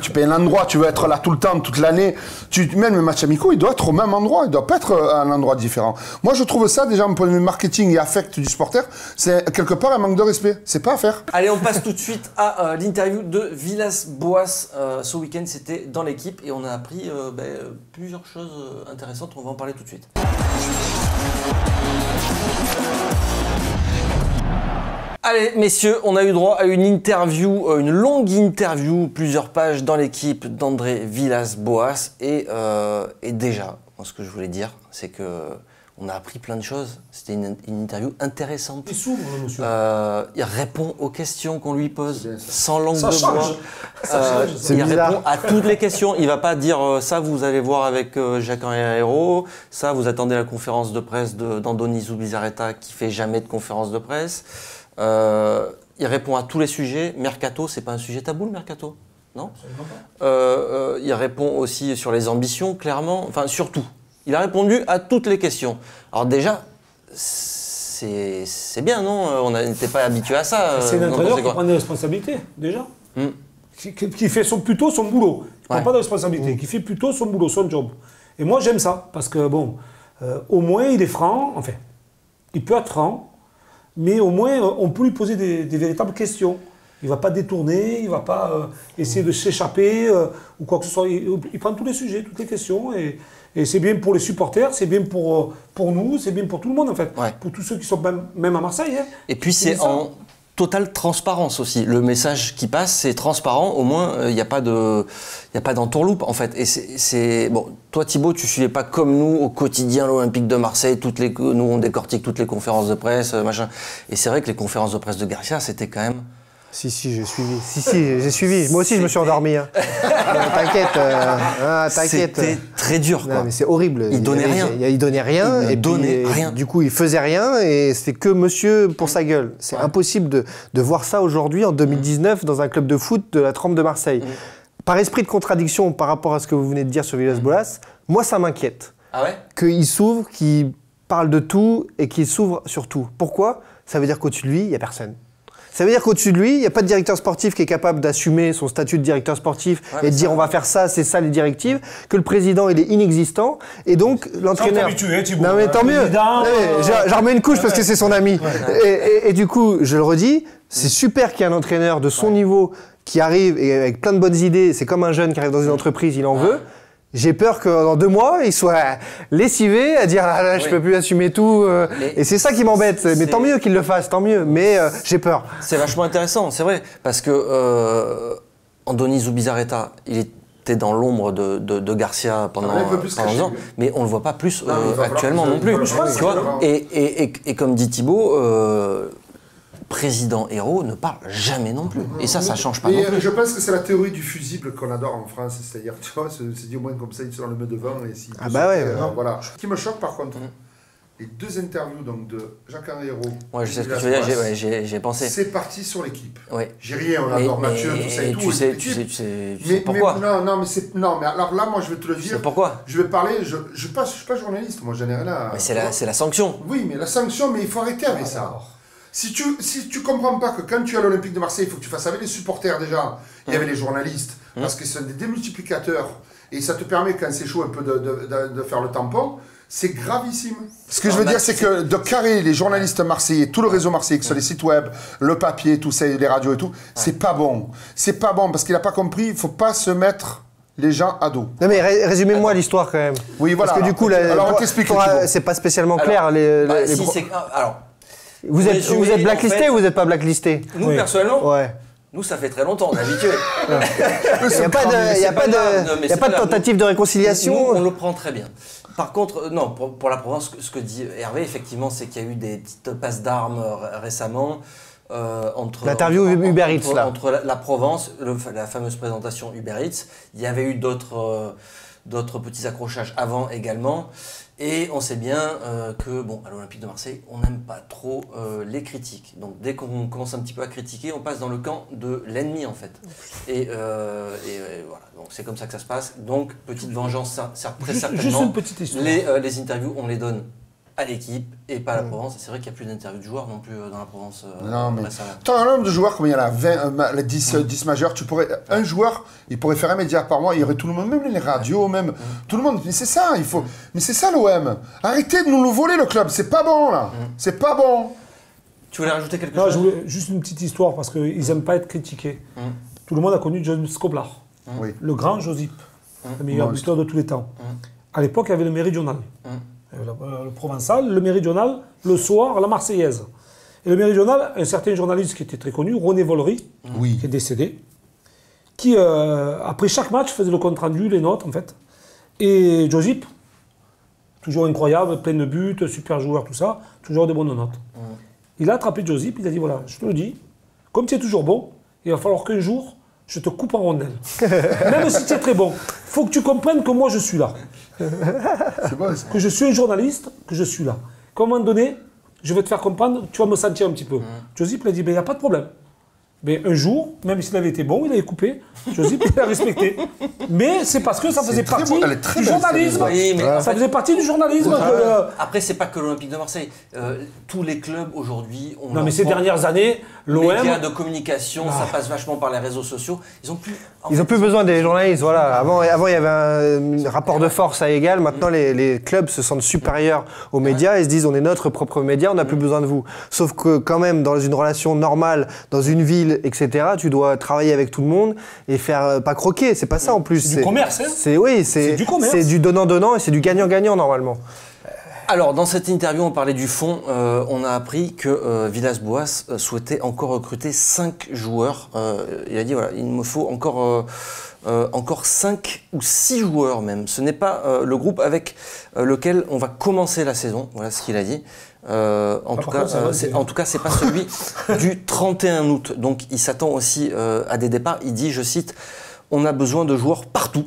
tu payes un endroit, tu veux être là tout le temps, toute l'année, tu, même le match amicaux, il doit être au même endroit, il doit pas être à un endroit différent. Moi, je trouve ça, déjà, en point de marketing et affect du supporter, c'est quelque part un manque de respect. C'est pas à faire. Allez, on passe tout de suite à euh, l'interview de Villas-Boas. Euh, ce week-end, c'était dans l'équipe et on a appris euh, ben, euh, plusieurs choses euh, intéressantes. On va en parler tout de suite. Allez, messieurs, on a eu droit à une interview, euh, une longue interview, plusieurs pages dans l'équipe d'André Villas-Boas. Et, euh, et déjà, ce que je voulais dire, c'est que on a appris plein de choses. C'était une, une interview intéressante. Il s'ouvre, monsieur. Euh, il répond aux questions qu'on lui pose sans langue Ça de bois. Euh, il bizarre. répond à toutes les questions. Il va pas dire euh, ça, vous allez voir avec euh, Jacques-Henri. Ça, vous attendez la conférence de presse d'Andoni Zubizarreta qui fait jamais de conférence de presse. Il répond à tous les sujets. Mercato, c'est pas un sujet tabou le mercato, non? Il répond aussi sur les ambitions, clairement. Enfin, surtout. Il a répondu à toutes les questions. Alors déjà, c'est c'est c'est bien, non? On n'était pas habitué à ça. C'est euh, un n'en entraîneur qui prend des responsabilités, déjà. Hmm. Qui, fait son, plutôt son boulot. Qui prend Ouais. pas de responsabilité, qui fait plutôt son boulot, son job. Et moi, j'aime ça, parce que, bon, euh, au moins, il est franc, enfin, il peut être franc, mais au moins, euh, on peut lui poser des, des véritables questions. Il ne va pas détourner, il ne va pas euh, essayer de s'échapper euh, ou quoi que ce soit. Il, il prend tous les sujets, toutes les questions, et, et c'est bien pour les supporters, c'est bien pour, euh, pour nous, c'est bien pour tout le monde, en fait. Ouais. Pour tous ceux qui sont même, même à Marseille. hein. Et puis C'est en totale transparence aussi. Le message qui passe, c'est transparent. Au moins, il n'y a pas de, il a pas d'entourloupe en fait. Et c'est- bon. Toi, Thibaut, tu suivais pas comme nous au quotidien l'Olympique de Marseille. Toutes les, nous on décortique toutes les conférences de presse, euh, machin. Et c'est vrai que les conférences de presse de Garcia, c'était quand même. Si, si, j'ai suivi. Si, si, j'ai suivi. Moi aussi, je me suis endormi. hein. T'inquiète. euh, ah, t'inquiète. C'était très dur, quoi. Non, mais c'est horrible. Il donnait avait- rien. Il, il donnait rien. Il et donnait puis, rien. Du coup, il faisait rien et c'était que monsieur pour sa gueule. C'est impossible de, de voir ça aujourd'hui, en 2019, dans un club de foot de la trempe de Marseille. Mm. Par esprit de contradiction par rapport à ce que vous venez de dire sur Villas-Boas, moi, ça m'inquiète. Ah ouais? Qu'il s'ouvre, qu'il parle de tout et qu'il s'ouvre sur tout. Pourquoi? Ça veut dire qu'au-dessus de lui, il n'y a personne. Ça veut dire qu'au-dessus de lui, il n'y a pas de directeur sportif qui est capable d'assumer son statut de directeur sportif Ouais, et de dire ça- on va faire ça, c'est ça les directives, que le président il est inexistant et donc l'entraîneur. Non mais tant mieux. Ouais, euh, j'en- J'en remets une couche parce que c'est son ami. Et, et- et du coup, je le redis, c'est super qu'il y ait un entraîneur de son niveau qui arrive et avec plein de bonnes idées. C'est comme un jeune qui arrive dans une entreprise, il en veut. J'ai peur que dans deux mois, il soit lessivé à dire ah là, je Oui. peux plus assumer tout. euh, Mais et c'est ça qui m'embête. Mais tant mieux qu'il le fasse, tant mieux. Mais euh, j'ai peur. C'est vachement intéressant, c'est vrai, parce que euh, Andoni Zubizarreta, il était dans l'ombre de, de- de Garcia pendant, mais un peu plus pendant ans, mais on le voit pas plus Non, euh, actuellement non plus. Tu ça vois et, et, et, et comme dit Thibaut, euh, président héros ne parle jamais non plus. Et ça, ça change pas Mais non euh, plus. je pense que c'est la théorie du fusible qu'on adore en France, c'est-à-dire, tu vois, c'est c'est dit au moins comme ça, il se le met devant et Ah bah ouais, euh, voilà. Ce qui me choque par contre, Mm. les deux interviews donc de Jacques-Henri Hérault Ouais, je sais ce que tu veux dire, j'ai ouais, pensé. c'est parti sur l'équipe. Ouais. J'ai rien, on Mais- adore mais- Mathieu, tout ça et, et tout. tu sais, tu sais, tu sais, tu mais, sais pourquoi. mais- non, non, mais c'est non, mais alors là, moi, je vais te le dire. pourquoi Je vais parler. Je, je passe, je suis pas journaliste, moi, j'en ai rien à. Mais c'est la, c'est la sanction. Oui, mais la sanction, mais il faut arrêter avec ça. Si tu si tu comprends pas que quand tu es à l'Olympique de Marseille, il faut que tu fasses avec les supporters déjà, il y avait les journalistes, parce que c'est des démultiplicateurs, et ça te permet, quand c'est chaud, un peu de, de- de- de faire le tampon. C'est gravissime. Ce que je veux dire, c'est que de carrer les journalistes marseillais, tout le réseau marseillais, que ce soit les sites web, le papier, tout ça, les radios et tout, c'est pas bon. C'est pas bon, parce qu'il a pas compris, il faut pas se mettre les gens à dos. Non mais ré- résumez-moi l'histoire quand même. Oui, voilà. Parce que du coup, Alors, pour- Thibaut. c'est pas spécialement Alors, clair. les- Bah, les- si, ah, alors, vous, êtes, vous êtes en blacklisté fait- ou vous n'êtes pas blacklisté? nous, Oui. personnellement, Ouais. nous, ça fait très longtemps, on est habitué. Il n'y a pas de, mais y a c'est pas pas de. Non, y a pas de tentative de Nous, réconciliation. on le prend très bien. Par contre, euh, non, pour, pour la Provence, ce que- dit Hervé, effectivement, c'est qu'il y a eu des petites passes d'armes euh, ré- récemment. euh, entre L'interview entre- Uber Eats, entre, là. entre la, la Provence, le- la fameuse présentation Uber Eats. Il y avait eu d'autres euh, d'autres petits accrochages avant également. Et on sait bien euh, que, bon, à l'Olympique de Marseille, on n'aime pas trop euh, les critiques. Donc dès qu'on commence un petit peu à critiquer, on passe dans le camp de l'ennemi, en fait. Et, euh, et, voilà, donc c'est comme ça que ça se passe. Donc, petite vengeance, cer- très Juste, certainement. juste une petite histoire. Les, les interviews, on les donne à l'équipe et pas à la Provence. C'est vrai qu'il n'y a plus d'interviews de joueurs non plus euh, dans la Provence euh, Non, mais-. T'as un nombre de joueurs, combien il y en a? 20, euh, ma- les 10, euh, 10 majeurs, tu pourrais, un joueur, il pourrait faire un média par mois, il y aurait tout le monde, même les radios, même tout le monde. Mais c'est ça, il faut. Mais c'est ça l'OM. Arrêtez de nous le voler le club, c'est pas bon là. C'est pas bon. Tu voulais rajouter quelque Non, chose? je voulais juste une petite histoire parce qu'ils n'aiment pas être critiqués. Tout le monde a connu John Scoblar, Oui. le grand Josip, le meilleur buteur de tous les temps. À l'époque, il y avait le méridional. Le, euh, le provençal, le méridional, le soir, la marseillaise. Et le méridional, un certain journaliste qui était très connu, René Vollery, Oui. qui est décédé, qui, euh, après chaque match, faisait le compte-rendu, les notes, en fait. Et Josip, toujours incroyable, plein de buts, super joueur, tout ça, toujours des bonnes notes. Il a attrapé Josip, il a dit voilà, je te le dis, comme tu es toujours bon, il va falloir qu'un jour, je te coupe en rondelles. Même si tu es très bon, faut que tu comprennes que moi, je suis là. Que je suis un journaliste, que je suis là. Qu'à un moment donné, je vais te faire comprendre, tu vas me sentir un petit peu. Josip il a dit, il n'y a pas de problème. Mais un jour, même s'il avait été bon, il avait coupé. Josip, il a respecté. Mais c'est parce que ça faisait partie beau. Elle est très du journalisme. Oui, mais Ça fait- faisait partie du journalisme. Après, c'est pas que l'Olympique de Marseille. Euh, tous les clubs aujourd'hui ont. Non, mais ces dernières années, l'OM. médias de communication, ça passe vachement par les réseaux sociaux. Ils ont plus. en Ils ont plus besoin des journalistes, voilà. Avant, avant il y avait un, rapport de force à égal. Maintenant, les, les clubs se sentent supérieurs aux médias et se disent on est notre propre média, on n'a plus besoin de vous. Sauf que quand même, dans une relation normale, dans une ville, etc., tu dois travailler avec tout le monde et faire euh, pas croquer. C'est pas ça en plus. C'est du commerce, hein. C'est oui, C'est c'est du commerce. c'est du donnant-donnant et c'est du gagnant-gagnant normalement. Alors, dans cette interview, on parlait du fond. Euh, on a appris que euh, Villas-Boas euh, souhaitait encore recruter 5 joueurs. Euh, il a dit voilà, il me faut encore, euh, euh, encore 5 ou 6 joueurs même. Ce n'est pas euh, le groupe avec euh, lequel on va commencer la saison. Voilà ce qu'il a dit. Euh, en, tout cas, contre, ça va, euh, c'est- c'est- en tout cas, c'est pas celui du 31 août. Donc, il s'attend aussi euh, à des départs. Il dit, je cite, on a besoin de joueurs partout.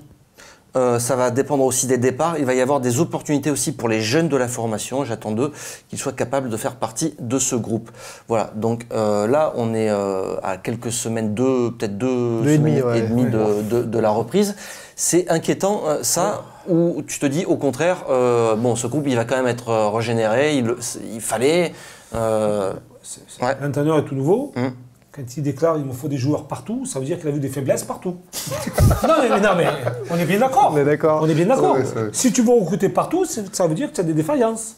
Euh, ça va dépendre aussi des départs. Il va y avoir des opportunités aussi pour les jeunes de la formation. J'attends d'eux qu'ils soient capables de faire partie de ce groupe. Voilà. Donc euh, là, on est à quelques semaines, deux, peut-être deux, Deux et demi, ouais. et demie de, de- de la reprise. C'est inquiétant, euh, ça, ou tu te dis au contraire, euh, bon, ce groupe, il va quand même être euh, régénéré. Il, il fallait. euh, ouais. L'entraîneur est tout nouveau. Hum. Quand il déclare il me faut des joueurs partout, ça veut dire qu'il a vu des faiblesses partout. non, mais, mais non, mais on est bien d'accord. On est d'accord. On est bien d'accord. Si tu veux recruter partout, ça veut dire que tu as des défaillances.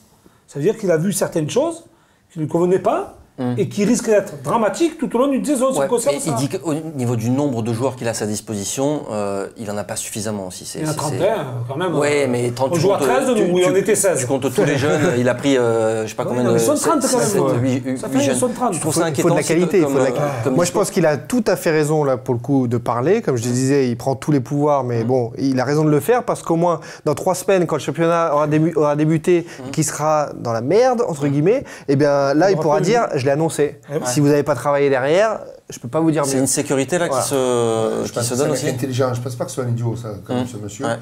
Ça veut dire qu'il a vu certaines choses qui ne lui convenaient pas et qui risquent d'être dramatiques tout au long d'une saison. Ouais, il dit qu'au niveau du nombre de joueurs qu'il a à sa disposition, euh, il en a pas suffisamment aussi. Il y en a c'est- 31 quand même. Ouais, Euh, mais 30 On tu joue à comptes, 13 de tu- nous, oui, tu- on était 16. Tu comptes tous les jeunes, il a pris, euh, je sais pas Ouais, combien non, de. ils sont 30 quand même, ouais. Ça fait, ils jeunes. sont 30. Je trouve faut, ça il inquiétant. faut de la aussi qualité. il comme, faut de la- euh, comme Moi, je pense qu'il a tout à fait raison là pour le coup de parler. Comme je disais, il prend tous les pouvoirs, mais Mm. bon, il a raison de le faire parce qu'au moins dans trois semaines, quand le championnat aura, débu- aura débuté, Mm. qui sera dans la merde entre guillemets, et bien là, il pourra dire, je l'ai annoncé. Ouais. Si vous n'avez pas travaillé derrière, je peux pas vous dire C'est une sécurité là Voilà. qui se, Je qui se donne aussi. intelligent. Je pense pas que ce soit un idiot, ça, quand même, Mmh. ce monsieur. Ouais.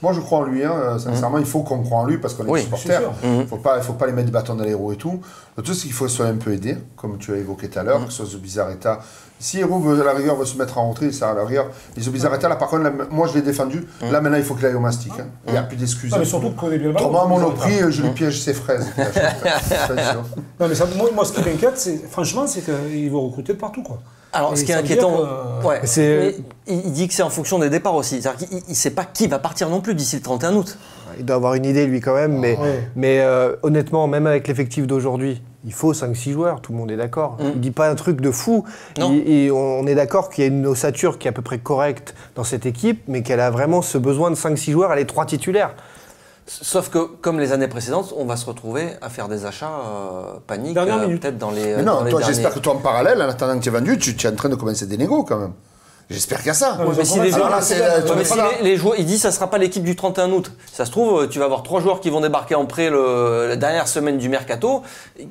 Moi, je crois en lui. hein, euh, Sincèrement, il faut qu'on croit en lui parce qu'on est Oui, sûr. Il faut pas, il faut pas les mettre des bâtons dans les roues et tout. Le truc, c'est qu'il faut qu'il soit un peu aidé, comme tu as évoqué tout à l'heure, que ce soit Zubizarreta. Si Héroux, veut, à la rigueur, veut se mettre en rentrée, ça, à la rigueur. Et Zubizarreta, là, par contre, là, moi, je l'ai défendu. Là, maintenant, il faut qu'il aille au mastic. hein. Il n'y a plus d'excuses. Non, mais surtout qu'on est bien le ballon. Autrement, à Ils Monoprix, euh, je lui piège ses fraises. Non, mais ça, moi, moi, ce qui m'inquiète, c'est, franchement, c'est qu'il va recruter de partout. Quoi. Alors, Et ce qui est ça veut dire inquiétant, que- ouais, c'est- mais il il dit que c'est en fonction des départs aussi. C'est-à-dire qu'il ne sait pas qui va partir non plus d'ici le 31 août. Il doit avoir une idée lui quand même, mais, Ouais. mais euh, honnêtement, même avec l'effectif d'aujourd'hui, il faut 5-6 joueurs, tout le monde est d'accord. Il dit pas un truc de fou. Non. Il- il- on est d'accord qu'il y a une ossature qui est à peu près correcte dans cette équipe, mais qu'elle a vraiment ce besoin de 5-6 joueurs, elle est trois titulaires. Sauf que, comme les années précédentes, on va se retrouver à faire des achats euh, paniques, euh, peut-être dans les. Mais non, j'espère que toi, en parallèle, en attendant que tu aies vendu, tu, tu es en train de commencer des négos quand même. J'espère qu'il y a ça. Ouais, mais si les là, joueurs- Ouais, mais mets si pas là. les, les joueurs, il dit ça sera pas l'équipe du 31 août. Ça se trouve, tu vas avoir trois joueurs qui vont débarquer en prêt le, la dernière semaine du mercato,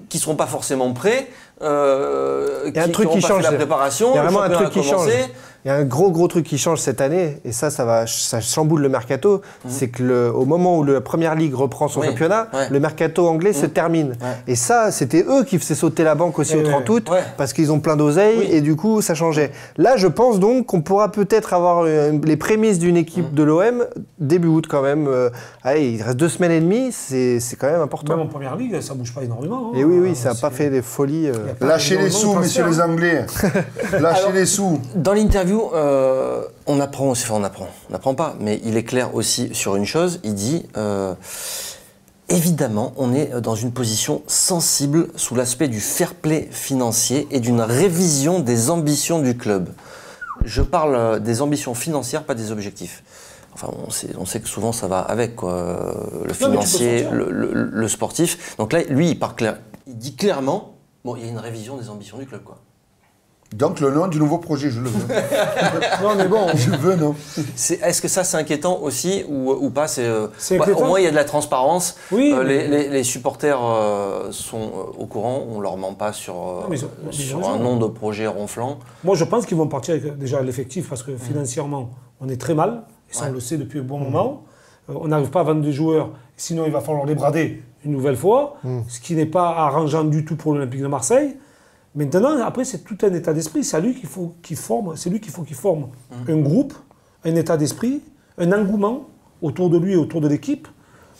qui seront pas forcément prêts. Euh, Il y a un truc auront qui pas fait change. la préparation. Il y a le vraiment un championnat truc qui a commencé. change. Il y a un gros gros truc qui change cette année, et ça, ça va, ça chamboule le mercato. C'est que le- au moment où la première ligue reprend son Oui, championnat, ouais. le mercato anglais se termine. Et ça, c'était eux qui faisaient sauter la banque aussi Eh au ouais. 30 août, Ouais. parce qu'ils ont plein d'oseille, Oui. et du coup, ça changeait. Là, je pense donc qu'on pourra peut-être avoir euh, les prémices d'une équipe de l'OM début août quand même. Euh, allez, il reste deux semaines et demie, c'est c'est quand même important. Même en première ligue, ça bouge pas énormément. hein. Et oui, oui, ça n'a pas fait des folies. euh. Lâchez les sous, messieurs les. Anglais. Lâchez les sous. Dans l'interview, euh, on apprend aussi, enfin on apprend, on n'apprend pas, mais il est clair aussi sur une chose, il dit, euh, évidemment, on est dans une position sensible sous l'aspect du fair play financier et d'une révision des ambitions du club. Je parle euh, des ambitions financières, pas des objectifs. Enfin, on sait, on sait que souvent ça va avec quoi, le Non, financier, le, le- le sportif. Donc là, lui, il, part clair, il dit clairement, bon, il y a une révision des ambitions du club. Quoi. Donc, le nom du nouveau projet, je le veux. Non, mais bon, je le veux, non Est-ce que ça c'est inquiétant aussi ou, ou pas? C'est euh, bah, au moins il y a de la transparence. Oui, Euh, mais- les, les- les supporters euh, sont euh, au courant. On leur ment pas sur, euh, mais ils ont- ils ont sur raison. un nom de projet ronflant. moi je pense qu'ils vont partir avec déjà l'effectif parce que financièrement, on est très mal. Et ça, on le sait depuis un bon moment. Euh, on n'arrive pas à vendre des joueurs, sinon il va falloir les brader une nouvelle fois, ce qui n'est pas arrangeant du tout pour l'Olympique de Marseille. Maintenant, après, c'est tout un état d'esprit. C'est à lui qu'il faut qu'il forme, c'est lui qu'il faut qu'il forme un groupe, un état d'esprit, un engouement autour de lui et autour de l'équipe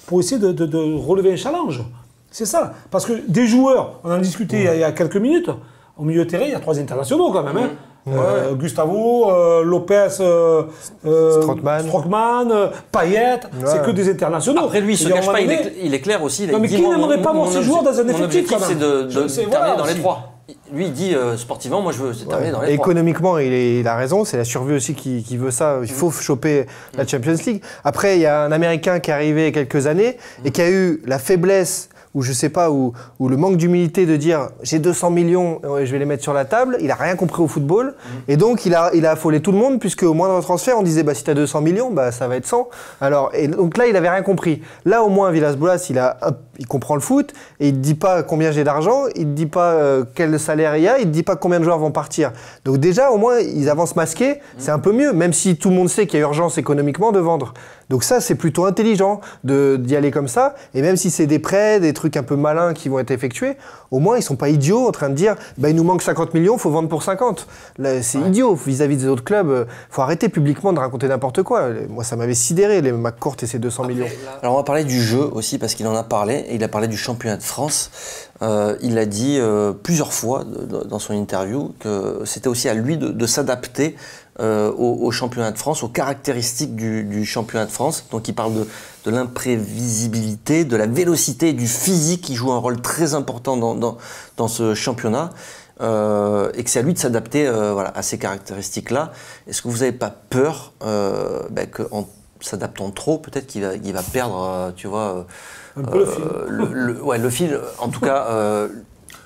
pour essayer de, de- de relever un challenge. C'est ça. Parce que des joueurs, on en discutait il y a- il y a quelques minutes, au milieu de terrain, il y a trois internationaux quand même. hein. Euh, Gustavo, euh, Lopez, euh, euh, euh, Payet, c'est que des internationaux. Après, lui, il se cache pas, il est, cl- il est clair aussi. il Non, mais qui n'aimerait pas voir ses joueurs dans un Mon effectif, objectif, quand c'est de, de Je sais, terminer voilà, dans les aussi. trois. Lui, il dit euh, sportivement, moi, je veux terminer dans les économiquement, il, est- il a raison, c'est la survie aussi qui, qui veut ça. Il faut choper la Champions League. Après, il y a un Américain qui est arrivé il y a quelques années et qui a eu la faiblesse, ou je sais pas, ou, ou le manque d'humilité de dire j'ai 200 millions, euh, je vais les mettre sur la table. Il a rien compris au football. Et donc, il a, il a affolé tout le monde, puisque au moindre transfert, on disait bah, si tu as 200 millions, bah, ça va être 100. Alors, et donc là, il avait rien compris. Là, au moins, Villas-Boas, il, a, un- il comprend le foot et il ne dit pas combien j'ai d'argent, il ne dit pas euh, quel salaire il y a, il ne dit pas combien de joueurs vont partir. Donc déjà, au moins, ils avancent masqués, c'est un peu mieux, même si tout le monde sait qu'il y a urgence économiquement de vendre. Donc ça, c'est plutôt intelligent d'y aller comme ça. Et même si c'est des prêts, des trucs un peu malins qui vont être effectués, au moins, ils sont pas idiots en train de dire bah, il nous manque 50 millions, faut vendre pour 50. Là, C'est idiot vis-à-vis des autres clubs. euh, faut arrêter publiquement de raconter n'importe quoi. Moi, ça m'avait sidéré, les McCourt et ses 200 millions. Alors on va parler du jeu aussi parce qu'il en a parlé et il a parlé du championnat de France. Euh, il a dit euh, plusieurs fois dans son interview que c'était aussi à lui de, de s'adapter euh, au, au championnat de France, aux caractéristiques du, du championnat de France. Donc il parle de, de l'imprévisibilité, de la vélocité, du physique qui joue un rôle très important dans, dans, dans ce championnat. Euh, et que c'est à lui de s'adapter euh, voilà, à ces caractéristiques-là. Est-ce que vous n'avez pas peur ben, qu'en s'adaptant trop, peut-être qu'il va, qu'il va perdre, tu vois, Un peu le fil. le, le- ouais, le fil. En tout cas,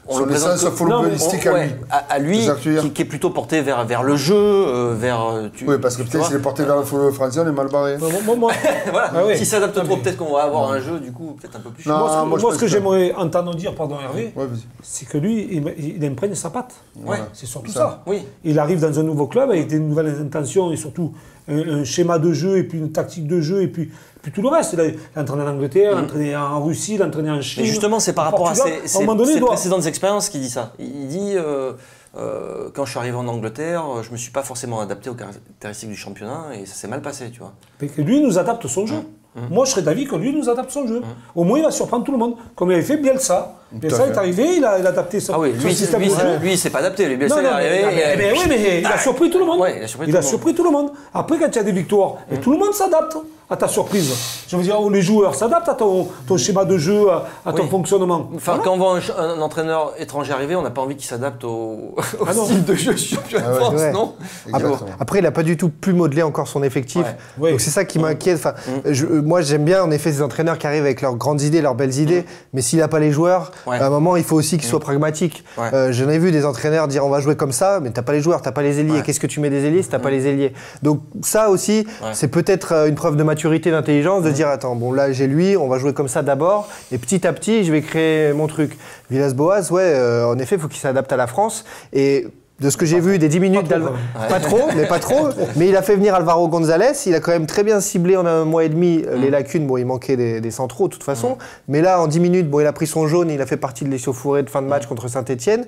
on Son le présente essence que- footballistique on- à ouais, lui. à, à lui, ça qui, qui est plutôt porté vers, vers le jeu, euh, vers. euh, tu- Oui, parce que peut-être s'il est porté vers le football français, on est mal barré. Moi, moi- moi- voilà. Ah oui. S'il s'adapte trop, peut-être qu'on va avoir un jeu du coup peut-être un peu plus. Non, moi, ce que, moi, moi, ce que que- j'aimerais entendre dire, pardon Hervé, Ouais, c'est que lui, il, il imprègne sa patte. Ouais. C'est surtout Ça. ça. Oui. Il arrive dans un nouveau club avec des nouvelles intentions et surtout un, un schéma de jeu et puis une tactique de jeu et puis, puis tout le reste. Il a- entraîné en Angleterre, il a entraîné en Russie, il a entraîné en Chine. Mais justement, c'est par rapport à ses, à un moment donné, ses il doit- précédentes expériences qu'il dit ça. Il dit euh, euh, quand je suis arrivé en Angleterre, euh, je me suis pas forcément adapté aux caractéristiques du championnat et ça s'est mal passé, tu vois. Mais que lui nous adapte son jeu. Mmh. Moi, je serais d'avis que lui nous adapte son jeu. Au moins, il va surprendre tout le monde. Comme il avait fait Bielsa. Bielsa fait. est arrivé, il a, il a adapté son, Ah oui, son lui, système lui, de jeu. lui, il s'est pas adapté. Lui, bien Non, est mais, arrivé, mais- et- mais oui, mais il a surpris tout le monde. Ouais, il a surpris il tout a le monde. surpris tout le monde. Après, quand il y a des victoires, et tout le monde s'adapte à ta surprise. Je veux dire, les joueurs s'adaptent à ton, ton schéma de jeu, à, à ton Oui. fonctionnement. Enfin, Voilà. quand on voit un, entraîneur étranger arriver, on n'a pas envie qu'il s'adapte au, au Ah style de jeu championnat de Ah ouais. France, Ouais. non? Exactement. Après, il n'a pas du tout pu modeler encore son effectif. Ouais. Oui. Donc c'est ça qui m'inquiète. Enfin, Mm. je- euh, moi, j'aime bien en effet ces entraîneurs qui arrivent avec leurs grandes idées, leurs belles idées. Mais s'il n'a pas les joueurs, Mm. Ouais. à un moment, il faut aussi qu'il soit pragmatique. Ouais. Euh, J'en ai vu des entraîneurs dire on va jouer comme ça, mais t'as pas les joueurs, t'as pas les ailiers. Ouais. Mm. Qu'est-ce que tu mets des ailiers si t'as pas les ailiers? Donc ça aussi, Ouais. c'est peut-être euh, une preuve de maturité, d'intelligence, de dire attends, bon là j'ai lui, on va jouer comme ça d'abord, et petit à petit, je vais créer mon truc. Villas-Boas, ouais, euh, en effet, il faut qu'il s'adapte à la France. Et de ce que j'ai vu des 10 minutes trop, d'Alva- quand même. pas trop, mais pas trop. mais il a fait venir Alvaro González. Il a quand même très bien ciblé en un mois et demi euh, les Mm. lacunes. Bon, il manquait des, des centraux de toute façon. Mais là, en 10 minutes, bon, il a pris son jaune. Il a fait partie de l'échauffourée de fin de match contre Saint-Etienne.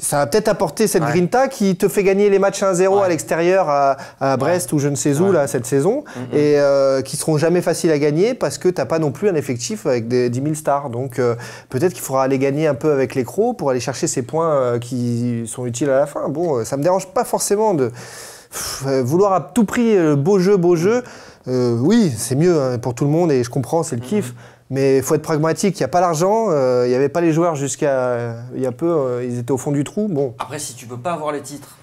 Ça a peut-être apporté cette Mm. Ouais. grinta qui te fait gagner les matchs 1-0 à l'extérieur à, à Brest ou je ne sais où là cette saison. Et euh, qui seront jamais faciles à gagner parce que t'as pas non plus un effectif avec des 10 000 stars. Donc euh, peut-être qu'il faudra aller gagner un peu avec les crocs pour aller chercher ces points euh, qui sont utiles à la fin. Bon, euh, ça me dérange pas forcément de pff, euh, vouloir à tout prix euh, beau jeu, beau jeu. Euh, oui, c'est mieux hein, pour tout le monde et je comprends, c'est le kiff. Mais il faut être pragmatique. Il n'y a pas l'argent, euh, il n'y avait pas les joueurs jusqu'à il y a peu, euh, ils étaient au fond du trou. Bon, Après, si tu peux pas avoir les titres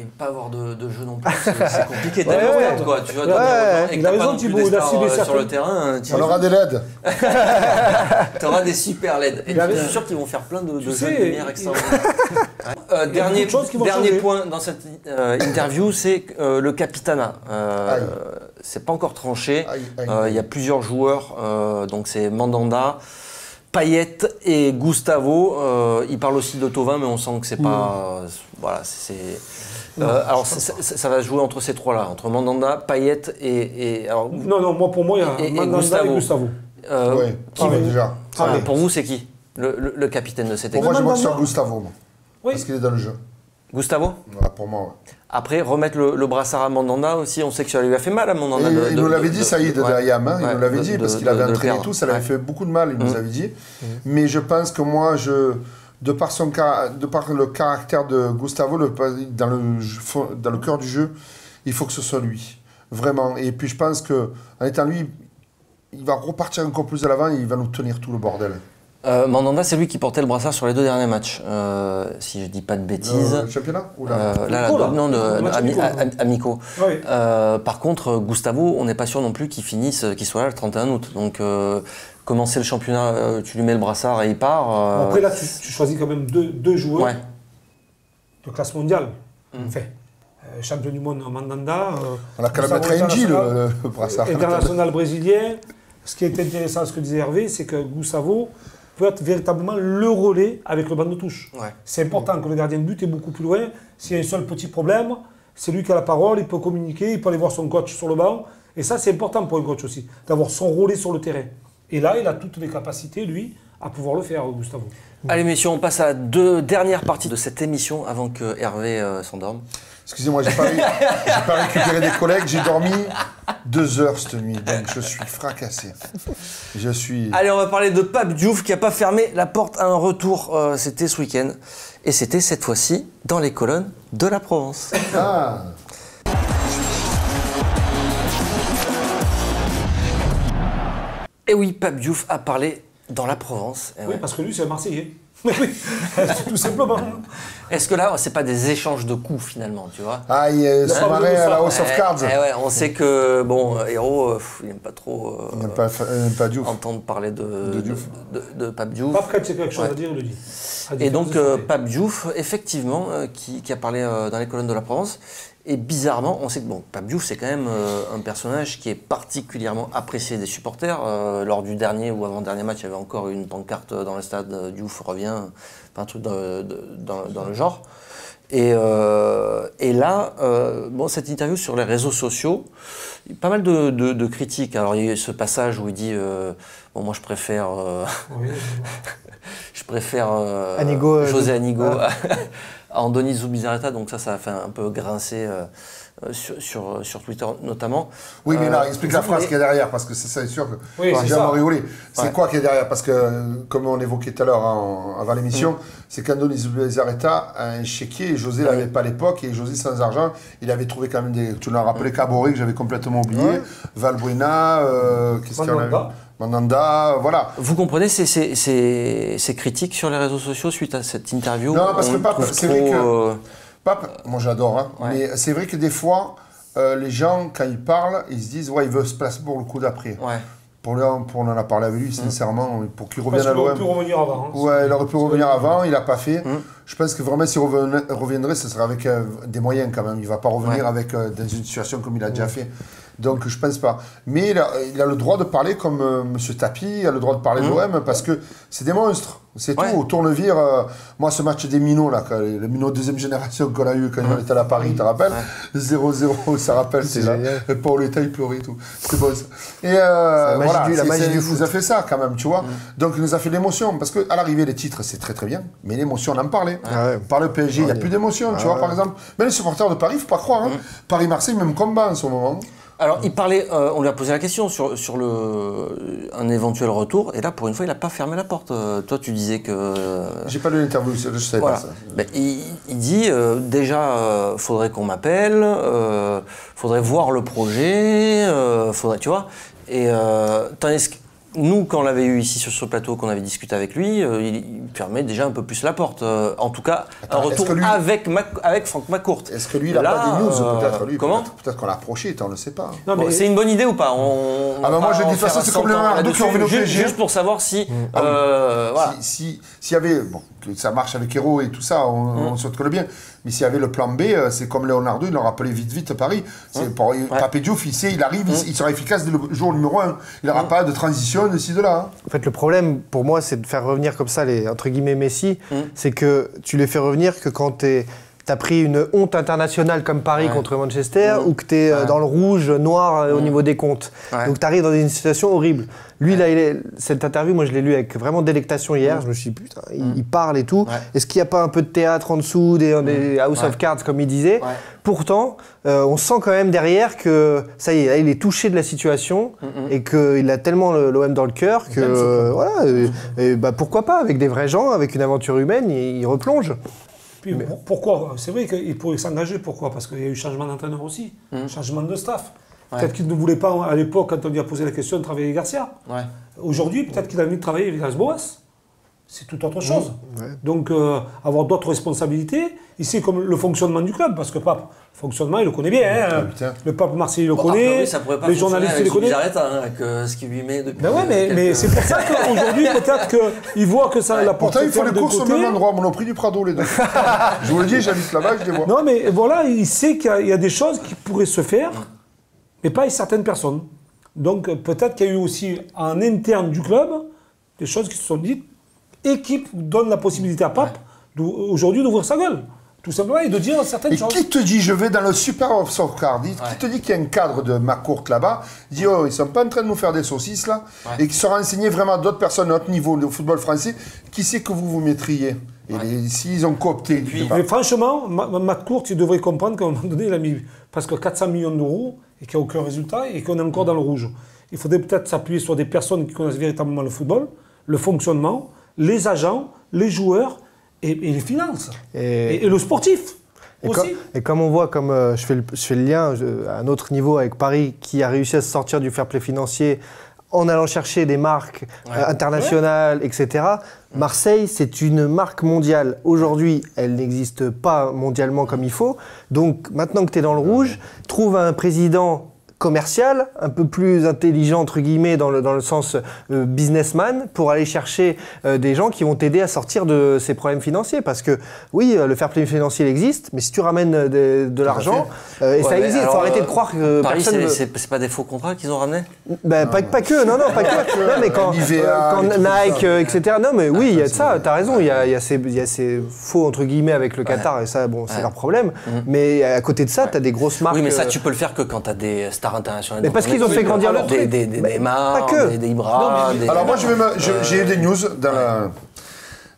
et pas avoir de, de jeu non plus, c'est compliqué. Ouais, T'as ouais. peur, quoi. Tu vois, Ouais, ouais, il que a raison, Thibaut, il a stars, ciblé sur le terrain. Tu On aura des LED. auras des super LED. Et je suis sûr qu'ils vont faire plein de, de jeux sais, de lumière extraordinaires. Euh, dernier dernier point dans cette euh, interview, c'est euh, le capitana. Euh, c'est pas encore tranché. Euh, Il y a plusieurs joueurs, euh, donc c'est Mandanda, Payet et Gustavo. Euh, il parle aussi de Tovin, mais on sent que c'est pas. euh, voilà, c'est. Euh, alors ça, ça- ça va se jouer entre ces trois-là, entre Mandanda, Payet et. et alors, Non, non, moi pour moi, il y a Et- et Mandanda Gustavo. et Gustavo. euh, Oui, qui- va déjà. Allez. pour vous, c'est qui le, le- le capitaine de cette Pour équipe moi, je Mandanda. sur Gustavo. moi. Oui. Parce qu'il est dans le jeu. Gustavo Voilà, pour moi. ouais. Après, remettre le, le brassard à Mandanda aussi, on sait que ça lui a fait mal à Mandanda. de- il de- nous l'avait de- dit, de- Saïd de ouais. Ayam, hein, il nous l'avait de- dit, de- parce qu'il de- avait de entraîné tout, ça l'avait Ouais. fait beaucoup de mal, il nous Mm. avait dit. Mais je pense que moi, je, de, par son, de par le caractère de Gustavo, le- dans, le, dans le cœur du jeu, il faut que ce soit lui. Vraiment. Et puis je pense que en étant lui, il va repartir encore plus à l'avant et il va nous tenir tout le bordel. Euh, Mandanda, c'est lui qui portait le brassard sur les deux derniers matchs, euh, si je dis pas de bêtises. Euh, le championnat Ou là Euh, là, là, Oh là. non, de, ami- amico. Euh, par contre, Gustavo, on n'est pas sûr non plus qu'il finisse, qu'il soit là le 31 août. Donc, euh, commencer le championnat, euh, tu lui mets le brassard et il part. euh, après, là, tu, tu choisis quand même deux, deux joueurs ouais. de classe mondiale. Mm. Enfin, euh, champion du monde en Mandanda. euh, On a quand même NG le, international- le, le brassard. international brésilien. Ce qui est intéressant, ce que disait Hervé, c'est que Gustavo peut être véritablement le relais avec le banc de touche. Ouais. C'est important que le gardien de but est beaucoup plus loin. S'il y a un seul petit problème, c'est lui qui a la parole, il peut communiquer, il peut aller voir son coach sur le banc. Et ça, c'est important pour un coach aussi, d'avoir son relais sur le terrain. Et là, il a toutes les capacités, lui, à pouvoir le faire, Gustavo. Allez, messieurs, on passe à la deux dernières parties de cette émission avant que Hervé euh, s'endorme. Excusez-moi, j'ai pas, pas récupéré des collègues, j'ai dormi deux heures cette nuit, donc je suis fracassé. Je suis. Allez, on va parler de Pape Diouf qui n'a pas fermé la porte à un retour. euh, c'était ce week-end. Et c'était cette fois-ci dans les colonnes de la Provence. Ah Et oui, Pape Diouf a parlé dans la Provence. Eh Oui, ouais. parce que lui, c'est un Marseillais. Oui, tout simplement. Est-ce que là, c'est pas des échanges de coups finalement, tu vois? Ah, il sous-marin voulu à la House of Eh, Cards. eh ouais, on sait que, bon, Héros, euh, il n'aime pas trop euh, Il pas, il n'aime pas Diouf. entendre parler de, De Diouf. de, de Pape Diouf. Pape, quand a quelque chose Ouais. à dire, il le dit. Et donc, de euh, Pape Diouf, effectivement, euh, qui, qui a parlé euh, dans les colonnes de la Provence. Et bizarrement, on sait que bon, Pape Diouf, c'est quand même euh, un personnage qui est particulièrement apprécié des supporters. Euh, lors du dernier ou avant-dernier match, il y avait encore une pancarte dans le stade euh, Diouf revient, enfin, un truc dans, de- dans- dans le genre. Et, euh, et là, bon, cette interview sur les réseaux sociaux, pas mal de, de- de critiques. Alors, il y a eu ce passage où il dit Bon, moi, je préfère. Oui, je préfère Anigo, José Anigo à Andoni Zubizarreta, donc ça, ça a fait un peu grincer euh, euh, sur, sur, sur Twitter notamment. Oui, mais là, Euh, explique la phrase y a derrière, parce que c'est ça, c'est sûr que Oui, c'est j'ai rigolé. C'est Ouais. quoi qu'il y a derrière? Parce que, euh, comme on évoquait tout à l'heure hein, avant l'émission, Mm. c'est qu'Andoni Zubizarreta a un chéquier, et José l'avait pas à l'époque, et José sans argent, il avait trouvé quand même des... Tu l'as Mm. rappelé, Caboret, que j'avais complètement oublié, Valbuena, euh, qu'est-ce qu'il y en a Mandanda, voilà. Vous comprenez ces, ces, ces- ces critiques sur les réseaux sociaux suite à cette interview Non, parce que Pape, c'est vrai que- euh, Pape, moi j'adore, hein, Ouais. mais c'est vrai que des fois, euh, les gens, quand ils parlent, ils se disent, ouais, ils veulent se placer pour le coup d'après. ouais. Pour, lui, pour on en a parlé avec lui, sincèrement, pour qu'il Parce revienne à qu'il aurait pu l'OM. revenir avant. hein. Ouais, il aurait pu revenir avant, il n'a pas fait. Mm. Je pense que vraiment, s'il revenait- reviendrait, ce serait avec euh, des moyens quand même. Il ne va pas revenir Ouais. avec, euh, dans une situation comme il a déjà fait. Donc, je pense pas. Mais il a, il a le droit de parler comme euh, M. Tapi, il a le droit de parler de l'OM parce que c'est des monstres. C'est. Ouais. tout. Au tournevire, euh, moi, ce match des minots, là, le minot deuxième génération qu'on a eu quand on était à Paris, tu te rappelles 0-0, ça rappelle, c'est là. génial. Et Paoletta, il pleurait et tout. C'est beau ça. Et euh, la magie voilà, du- la magie du il nous foot. a fait ça quand même, tu vois. Donc il nous a fait l'émotion. Parce qu'à l'arrivée, les titres, c'est très très bien. Mais l'émotion, on en parlait. Ah ouais. Par le PSG, il n'y a plus d'émotion, tu Ah vois, par exemple. Mais les supporters de Paris, il ne faut pas croire. hein. Paris-Marseille, même combat en ce moment. Alors, il parlait, euh, on lui a posé la question sur, sur le, un éventuel retour, et là, pour une fois, il n'a pas fermé la porte. Euh, toi, tu disais que. J'ai pas lu l'interview, je ne savais Voilà. pas ça. Ben, il, il dit euh, déjà, faudrait qu'on m'appelle, faudrait voir le projet, faudrait, tu vois. Et tandis nous, quand on l'avait eu ici sur ce plateau, qu'on avait discuté avec lui, euh, il, il fermait déjà un peu plus la porte. Euh, en tout cas, Attends, un retour lui- avec, Mac- avec Franck McCourt. Est-ce que lui, il n'a Là, pas des news euh, peut-être lui Comment Peut-être qu'on l'a approché, on ne le sait pas. Non, Bon, mais C'est une bonne idée ou pas On- Ah bah moi, je dis, de toute façon, c'est 100 comme le ans Ronaldo là-dessus, qui est revenu au juste, juste pour savoir si. Ah oui. voilà. Si- Si- y avait, bon, que ça marche avec Hero et tout ça, on, Mmh. on souhaite que le bien. Mais s'il y avait le plan B, euh, c'est comme Leonardo, il l'a rappelé vite vite Paris. C'est pour Pape Diouf, il sait, il arrive, Mmh. il, il sera efficace dès le jour numéro 1. Il n'aura pas de transition de ci, de là. hein. En fait, le problème pour moi, c'est de faire revenir comme ça les entre guillemets Messi. C'est que tu les fais revenir que quand t'es tu as pris une honte internationale comme Paris Ouais. contre Manchester ou que tu es Ouais. dans le rouge, noir euh, au niveau des comptes. Ouais. Donc tu arrives dans une situation horrible. Lui, là, il est- cette interview, moi je l'ai lu avec vraiment délectation hier. Je me suis dit, putain, il, il parle et tout. Est-ce qu'il n'y a pas un peu de théâtre en dessous, des, des House of Cards, comme il disait? Pourtant, euh, on sent quand même derrière que ça y est, là, il est touché de la situation Mhm. et qu'il a tellement le- l'OM dans le cœur que euh, voilà, et, et bah, pourquoi pas? Avec des vrais gens, avec une aventure humaine, il, il replonge. Puis pour- pourquoi? C'est vrai qu'il pourrait s'engager. Pourquoi? Parce qu'il y a eu changement d'entraîneur aussi, changement de staff. Ouais. Peut-être qu'il ne voulait pas, à l'époque, quand on lui a posé la question, de travailler avec Garcia. Ouais. Aujourd'hui, peut-être qu'il a envie de travailler avec Las-Boas. C'est tout autre chose. Ouais. Donc, euh, avoir d'autres responsabilités. Ici, comme le fonctionnement du club, parce que Pape, le fonctionnement, il le connaît bien. hein. putain. Le Pape Marseille, il le Bon, connaît. priori, ça pourrait pas les journalistes, il connaissent. Zubizarreta, hein, avec euh, ce qu'il lui met depuis. Ben ouais, mais, quelques- mais c'est pour ça qu'aujourd'hui, peut-être qu'il voit que ça, la porte Pourtant, ils font les courses au même endroit, Monoprix du Prado, les deux. je vous le dis, j'habite là-bas, je les vois. Non, mais voilà, il sait qu'il y y, a des choses qui pourraient se faire, mais pas avec certaines personnes. Donc peut-être qu'il y a eu aussi en interne du club des choses qui se sont dites et qui donnent la possibilité à Pape d'ou- aujourd'hui d'ouvrir sa gueule, tout simplement, et de dire certaines Et choses. qui te dit, je vais dans le super sauvegarde, qui Ouais. te dit qu'il y a un cadre de ma courte là-bas, dit, oh, ils sont pas en train de nous faire des saucisses là, Ouais. et qui sera enseigné vraiment à d'autres personnes à notre niveau, le football français, qui sait que vous vous mettriez? Et les- s'ils ont coopté, pas. Mais franchement, Ma- Ma- Matt Court, il devrait comprendre qu'à un moment donné, il a mis presque 400 millions d'euros et qu'il n'y a aucun résultat et qu'on est encore dans le rouge. Il faudrait peut-être s'appuyer sur des personnes qui connaissent véritablement le football, le fonctionnement, les agents, les joueurs et, et les finances. Et- Et, et le sportif Et, aussi. com- et comme on voit, comme euh, je, fais le, je fais le lien je- à un autre niveau avec Paris, qui a réussi à se sortir du fair play financier en allant chercher des marques euh, internationales, etc. Marseille, c'est une marque mondiale. Aujourd'hui, elle n'existe pas mondialement comme il faut. Donc maintenant que tu es dans le rouge, trouve un président commercial, un peu plus intelligent entre guillemets dans le, dans le sens euh, businessman pour aller chercher euh, des gens qui vont t'aider à sortir de ces problèmes financiers parce que oui euh, le fair play financier il existe mais si tu ramènes de, de l'argent euh, et Ouais, ça existe il faut arrêter de croire que Paris, personne c'est veut- pas des faux contrats qu'ils ont ramenés? Ben, pas, pas que, non, non, pas que. Non, mais quand, euh, Nike, euh, etc. Non, mais oui, il y a de ça, t'as raison, il y a, il y, a ces- il y a ces faux, entre guillemets, avec le Qatar, et ça, bon, c'est Ouais. leur problème. Mais à côté de ça, t'as des grosses marques. Oui, mais ça, tu peux le faire que quand t'as des stars internationales. Mais parce qu'ils ont fait grandir leur truc. des, des des, des Ibra, Alors moi, j'ai eu des news dans la-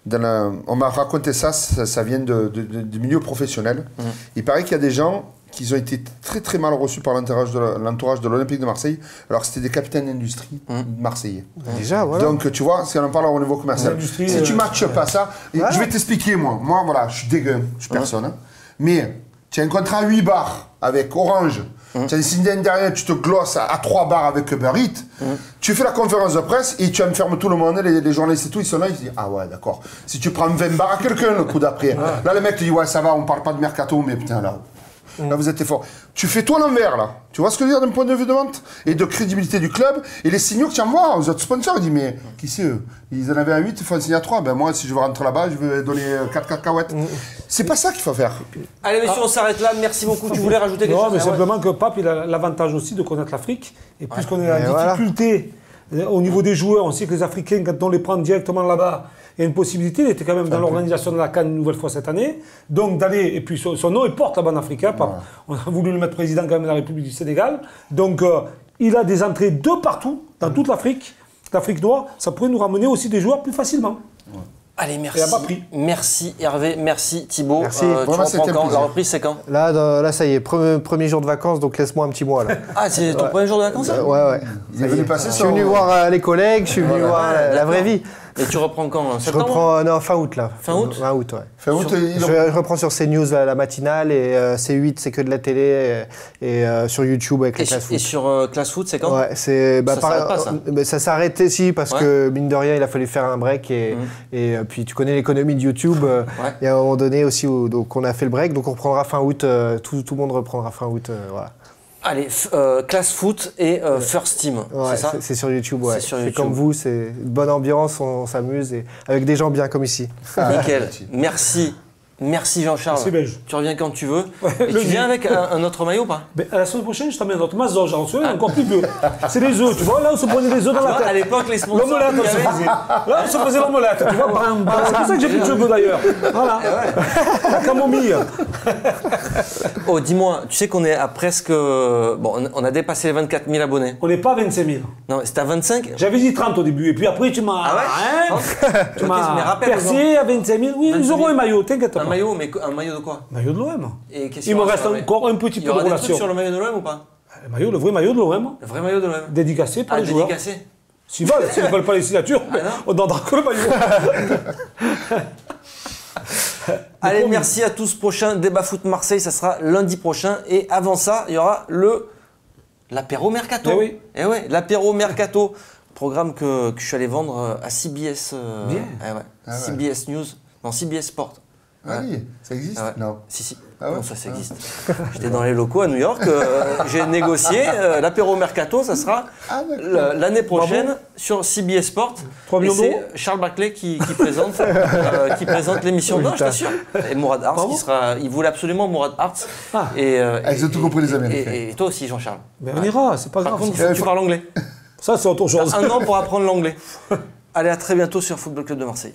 dans la- on m'a raconté ça, ça, ça vient de, de- de- du milieu professionnel. Mhm. Il paraît qu'il y a des gens qui ont été très très mal reçus par l'entourage de la- l'entourage de l'Olympique de Marseille, alors que c'était des capitaines d'industrie Mhm. marseillais. Déjà, voilà. Donc tu vois, si on en parle au niveau commercial, si tu euh, matches pas ça, Voilà. je vais t'expliquer moi. Moi voilà, je suis dégueu, je suis personne. hein. Mais tu as un contrat à 8 bars avec Orange. As un signe derrière, tu te glosses à, à 3 bars avec Uber Eats. Tu fais la conférence de presse et tu enfermes tout le monde, les, les journalistes et tout, ils sont là, ils se disent Ah ouais, d'accord. Si tu prends 20 bars à quelqu'un le coup d'après, là le mec te dit Ouais, ça va, on parle pas de mercato, mais putain, là, Là, vous êtes fort. Tu fais toi l'envers, là. Tu vois ce que je veux dire d'un point de vue de vente et de crédibilité du club et les signaux que tu envoies aux autres sponsors. Il dit, mais qui c'est eux? Ils en avaient un 8, il faut en signer à 3. Ben moi, si je veux rentrer là-bas, je vais donner 4 cacahuètes. C'est pas ça qu'il faut faire. Allez, messieurs, on s'arrête là. Merci beaucoup. Tu voulais rajouter quelque Non, chose mais Ah ouais. simplement que Pape, il a l'avantage aussi de connaître l'Afrique. Et puisqu'on est Et en difficulté euh, au niveau des joueurs, on sait que les Africains, quand on les prend directement là-bas, il y a une possibilité. Il était quand même dans l'organisation de la Cannes une nouvelle fois cette année. Donc d'aller, et puis son, son nom, il porte la bande africaine. On a voulu le mettre président quand même de la République du Sénégal. Donc euh, il a des entrées de partout, dans toute l'Afrique. L'Afrique noire, ça pourrait nous ramener aussi des joueurs plus facilement. Allez, merci. Merci Hervé, merci Thibaut. Merci. Euh, tu reprends quand. La reprise, c'est quand? Là, dans- là, ça y est, premier, premier jour de vacances, donc laisse-moi un petit mois là. Ah, c'est ton premier jour de vacances Euh, ouais, ouais. Il est venu passer Je suis venu voir euh, les collègues, je suis venu voir la, la vraie vie. Et tu reprends quand Je reprends euh, non, fin août là. Fin août Fin août, ouais. Fin août, ils Je, reprends sur CNews la, la matinale et euh, C8 c'est que de la télé et, et, euh, sur YouTube avec Et, la classe et foot. sur euh, Class Foot, c'est quand Ouais, c'est bah, Ça s'arrête pas, ça bah, ça s'arrête si parce Ouais. que mine de rien il a fallu faire un break et, et euh, puis tu connais l'économie de YouTube. Ouais. Il y a un moment donné aussi où donc on a fait le break donc on reprendra fin août. euh, tout, tout le monde reprendra fin août. euh, voilà. Allez, euh, Class Foot et euh, First Team, Ouais, c'est ça c'est c'est sur YouTube. Ouais. C'est comme vous, c'est une bonne ambiance, on, s'amuse et avec des gens bien comme ici. Nickel. Merci Merci Jean-Charles. Belge. Tu reviens quand tu veux. Ouais, Et tu viens avec un, un autre maillot ou pas? À la semaine prochaine, je t'amène notre mazo, j'en suis encore plus vieux. C'est les œufs, tu vois, là on se prenait les œufs dans la tête. À l'époque, les sponsors. L'omelette, on se faisait. Là, on se faisait l'omelette, tu vois. C'est pour ça que j'ai plus de cheveux d'ailleurs. Voilà. La camomille. Oh, dis-moi, tu sais qu'on est à presque. Bon, on- a dépassé les 24 000 abonnés. On n'est pas à 25 000. Non, c'était à 25 J'avais dit 30 au début, et puis après tu m'as. Ah ouais hein, tu m'as percé à 25 000. Oui, 25 ils 000. auront un maillot, t'inquiète pas. Un maillot, mais un maillot de quoi? Maillot de l'OM. Et qu'est-ce Il me reste encore un petit Il y peu de aura des relation. trucs sur le maillot de l'OM ou pas? Le maillot, le vrai maillot de l'OM, Le vrai maillot de l'OM dédicacé par Ah, les joueurs. dédicacé S'ils veulent, s'ils ne veulent pas les signatures, Ah, on donnera que le maillot. Allez, promis. merci à tous. Prochain débat foot Marseille, ça sera lundi prochain. Et avant ça, il y aura le l'apéro mercato. Eh oui. Eh ouais, l'apéro mercato, programme que, que je suis allé vendre euh, à CBS. euh, Bien. eh ouais, Ah ouais. CBS News, non CBS Sport. Ah oui, ça existe Ah ouais. Non. Si, si. Ah ouais Comment ça, ça existe J'étais dans les locaux à New York, euh, j'ai négocié. euh, L'apéro mercato, ça sera Ah, l'année prochaine sur CBS Sport. 3 Et millions c'est d'euros Charles Barclay qui, qui présente, euh, qui présente l'émission. Oui, Non, je t'assure. Et Mourad Arts, qui sera. Il voulait absolument Mourad Arts. Ah. Et, euh, Ah, ils ont tout compris, les Américains. Et, et toi aussi, Jean-Charles. Mais on ira, c'est pas Par grave. contre, il faut que tu parles anglais. Ça, c'est autre chose. Un an pour apprendre l'anglais. Allez, à très bientôt sur Football Club de Marseille.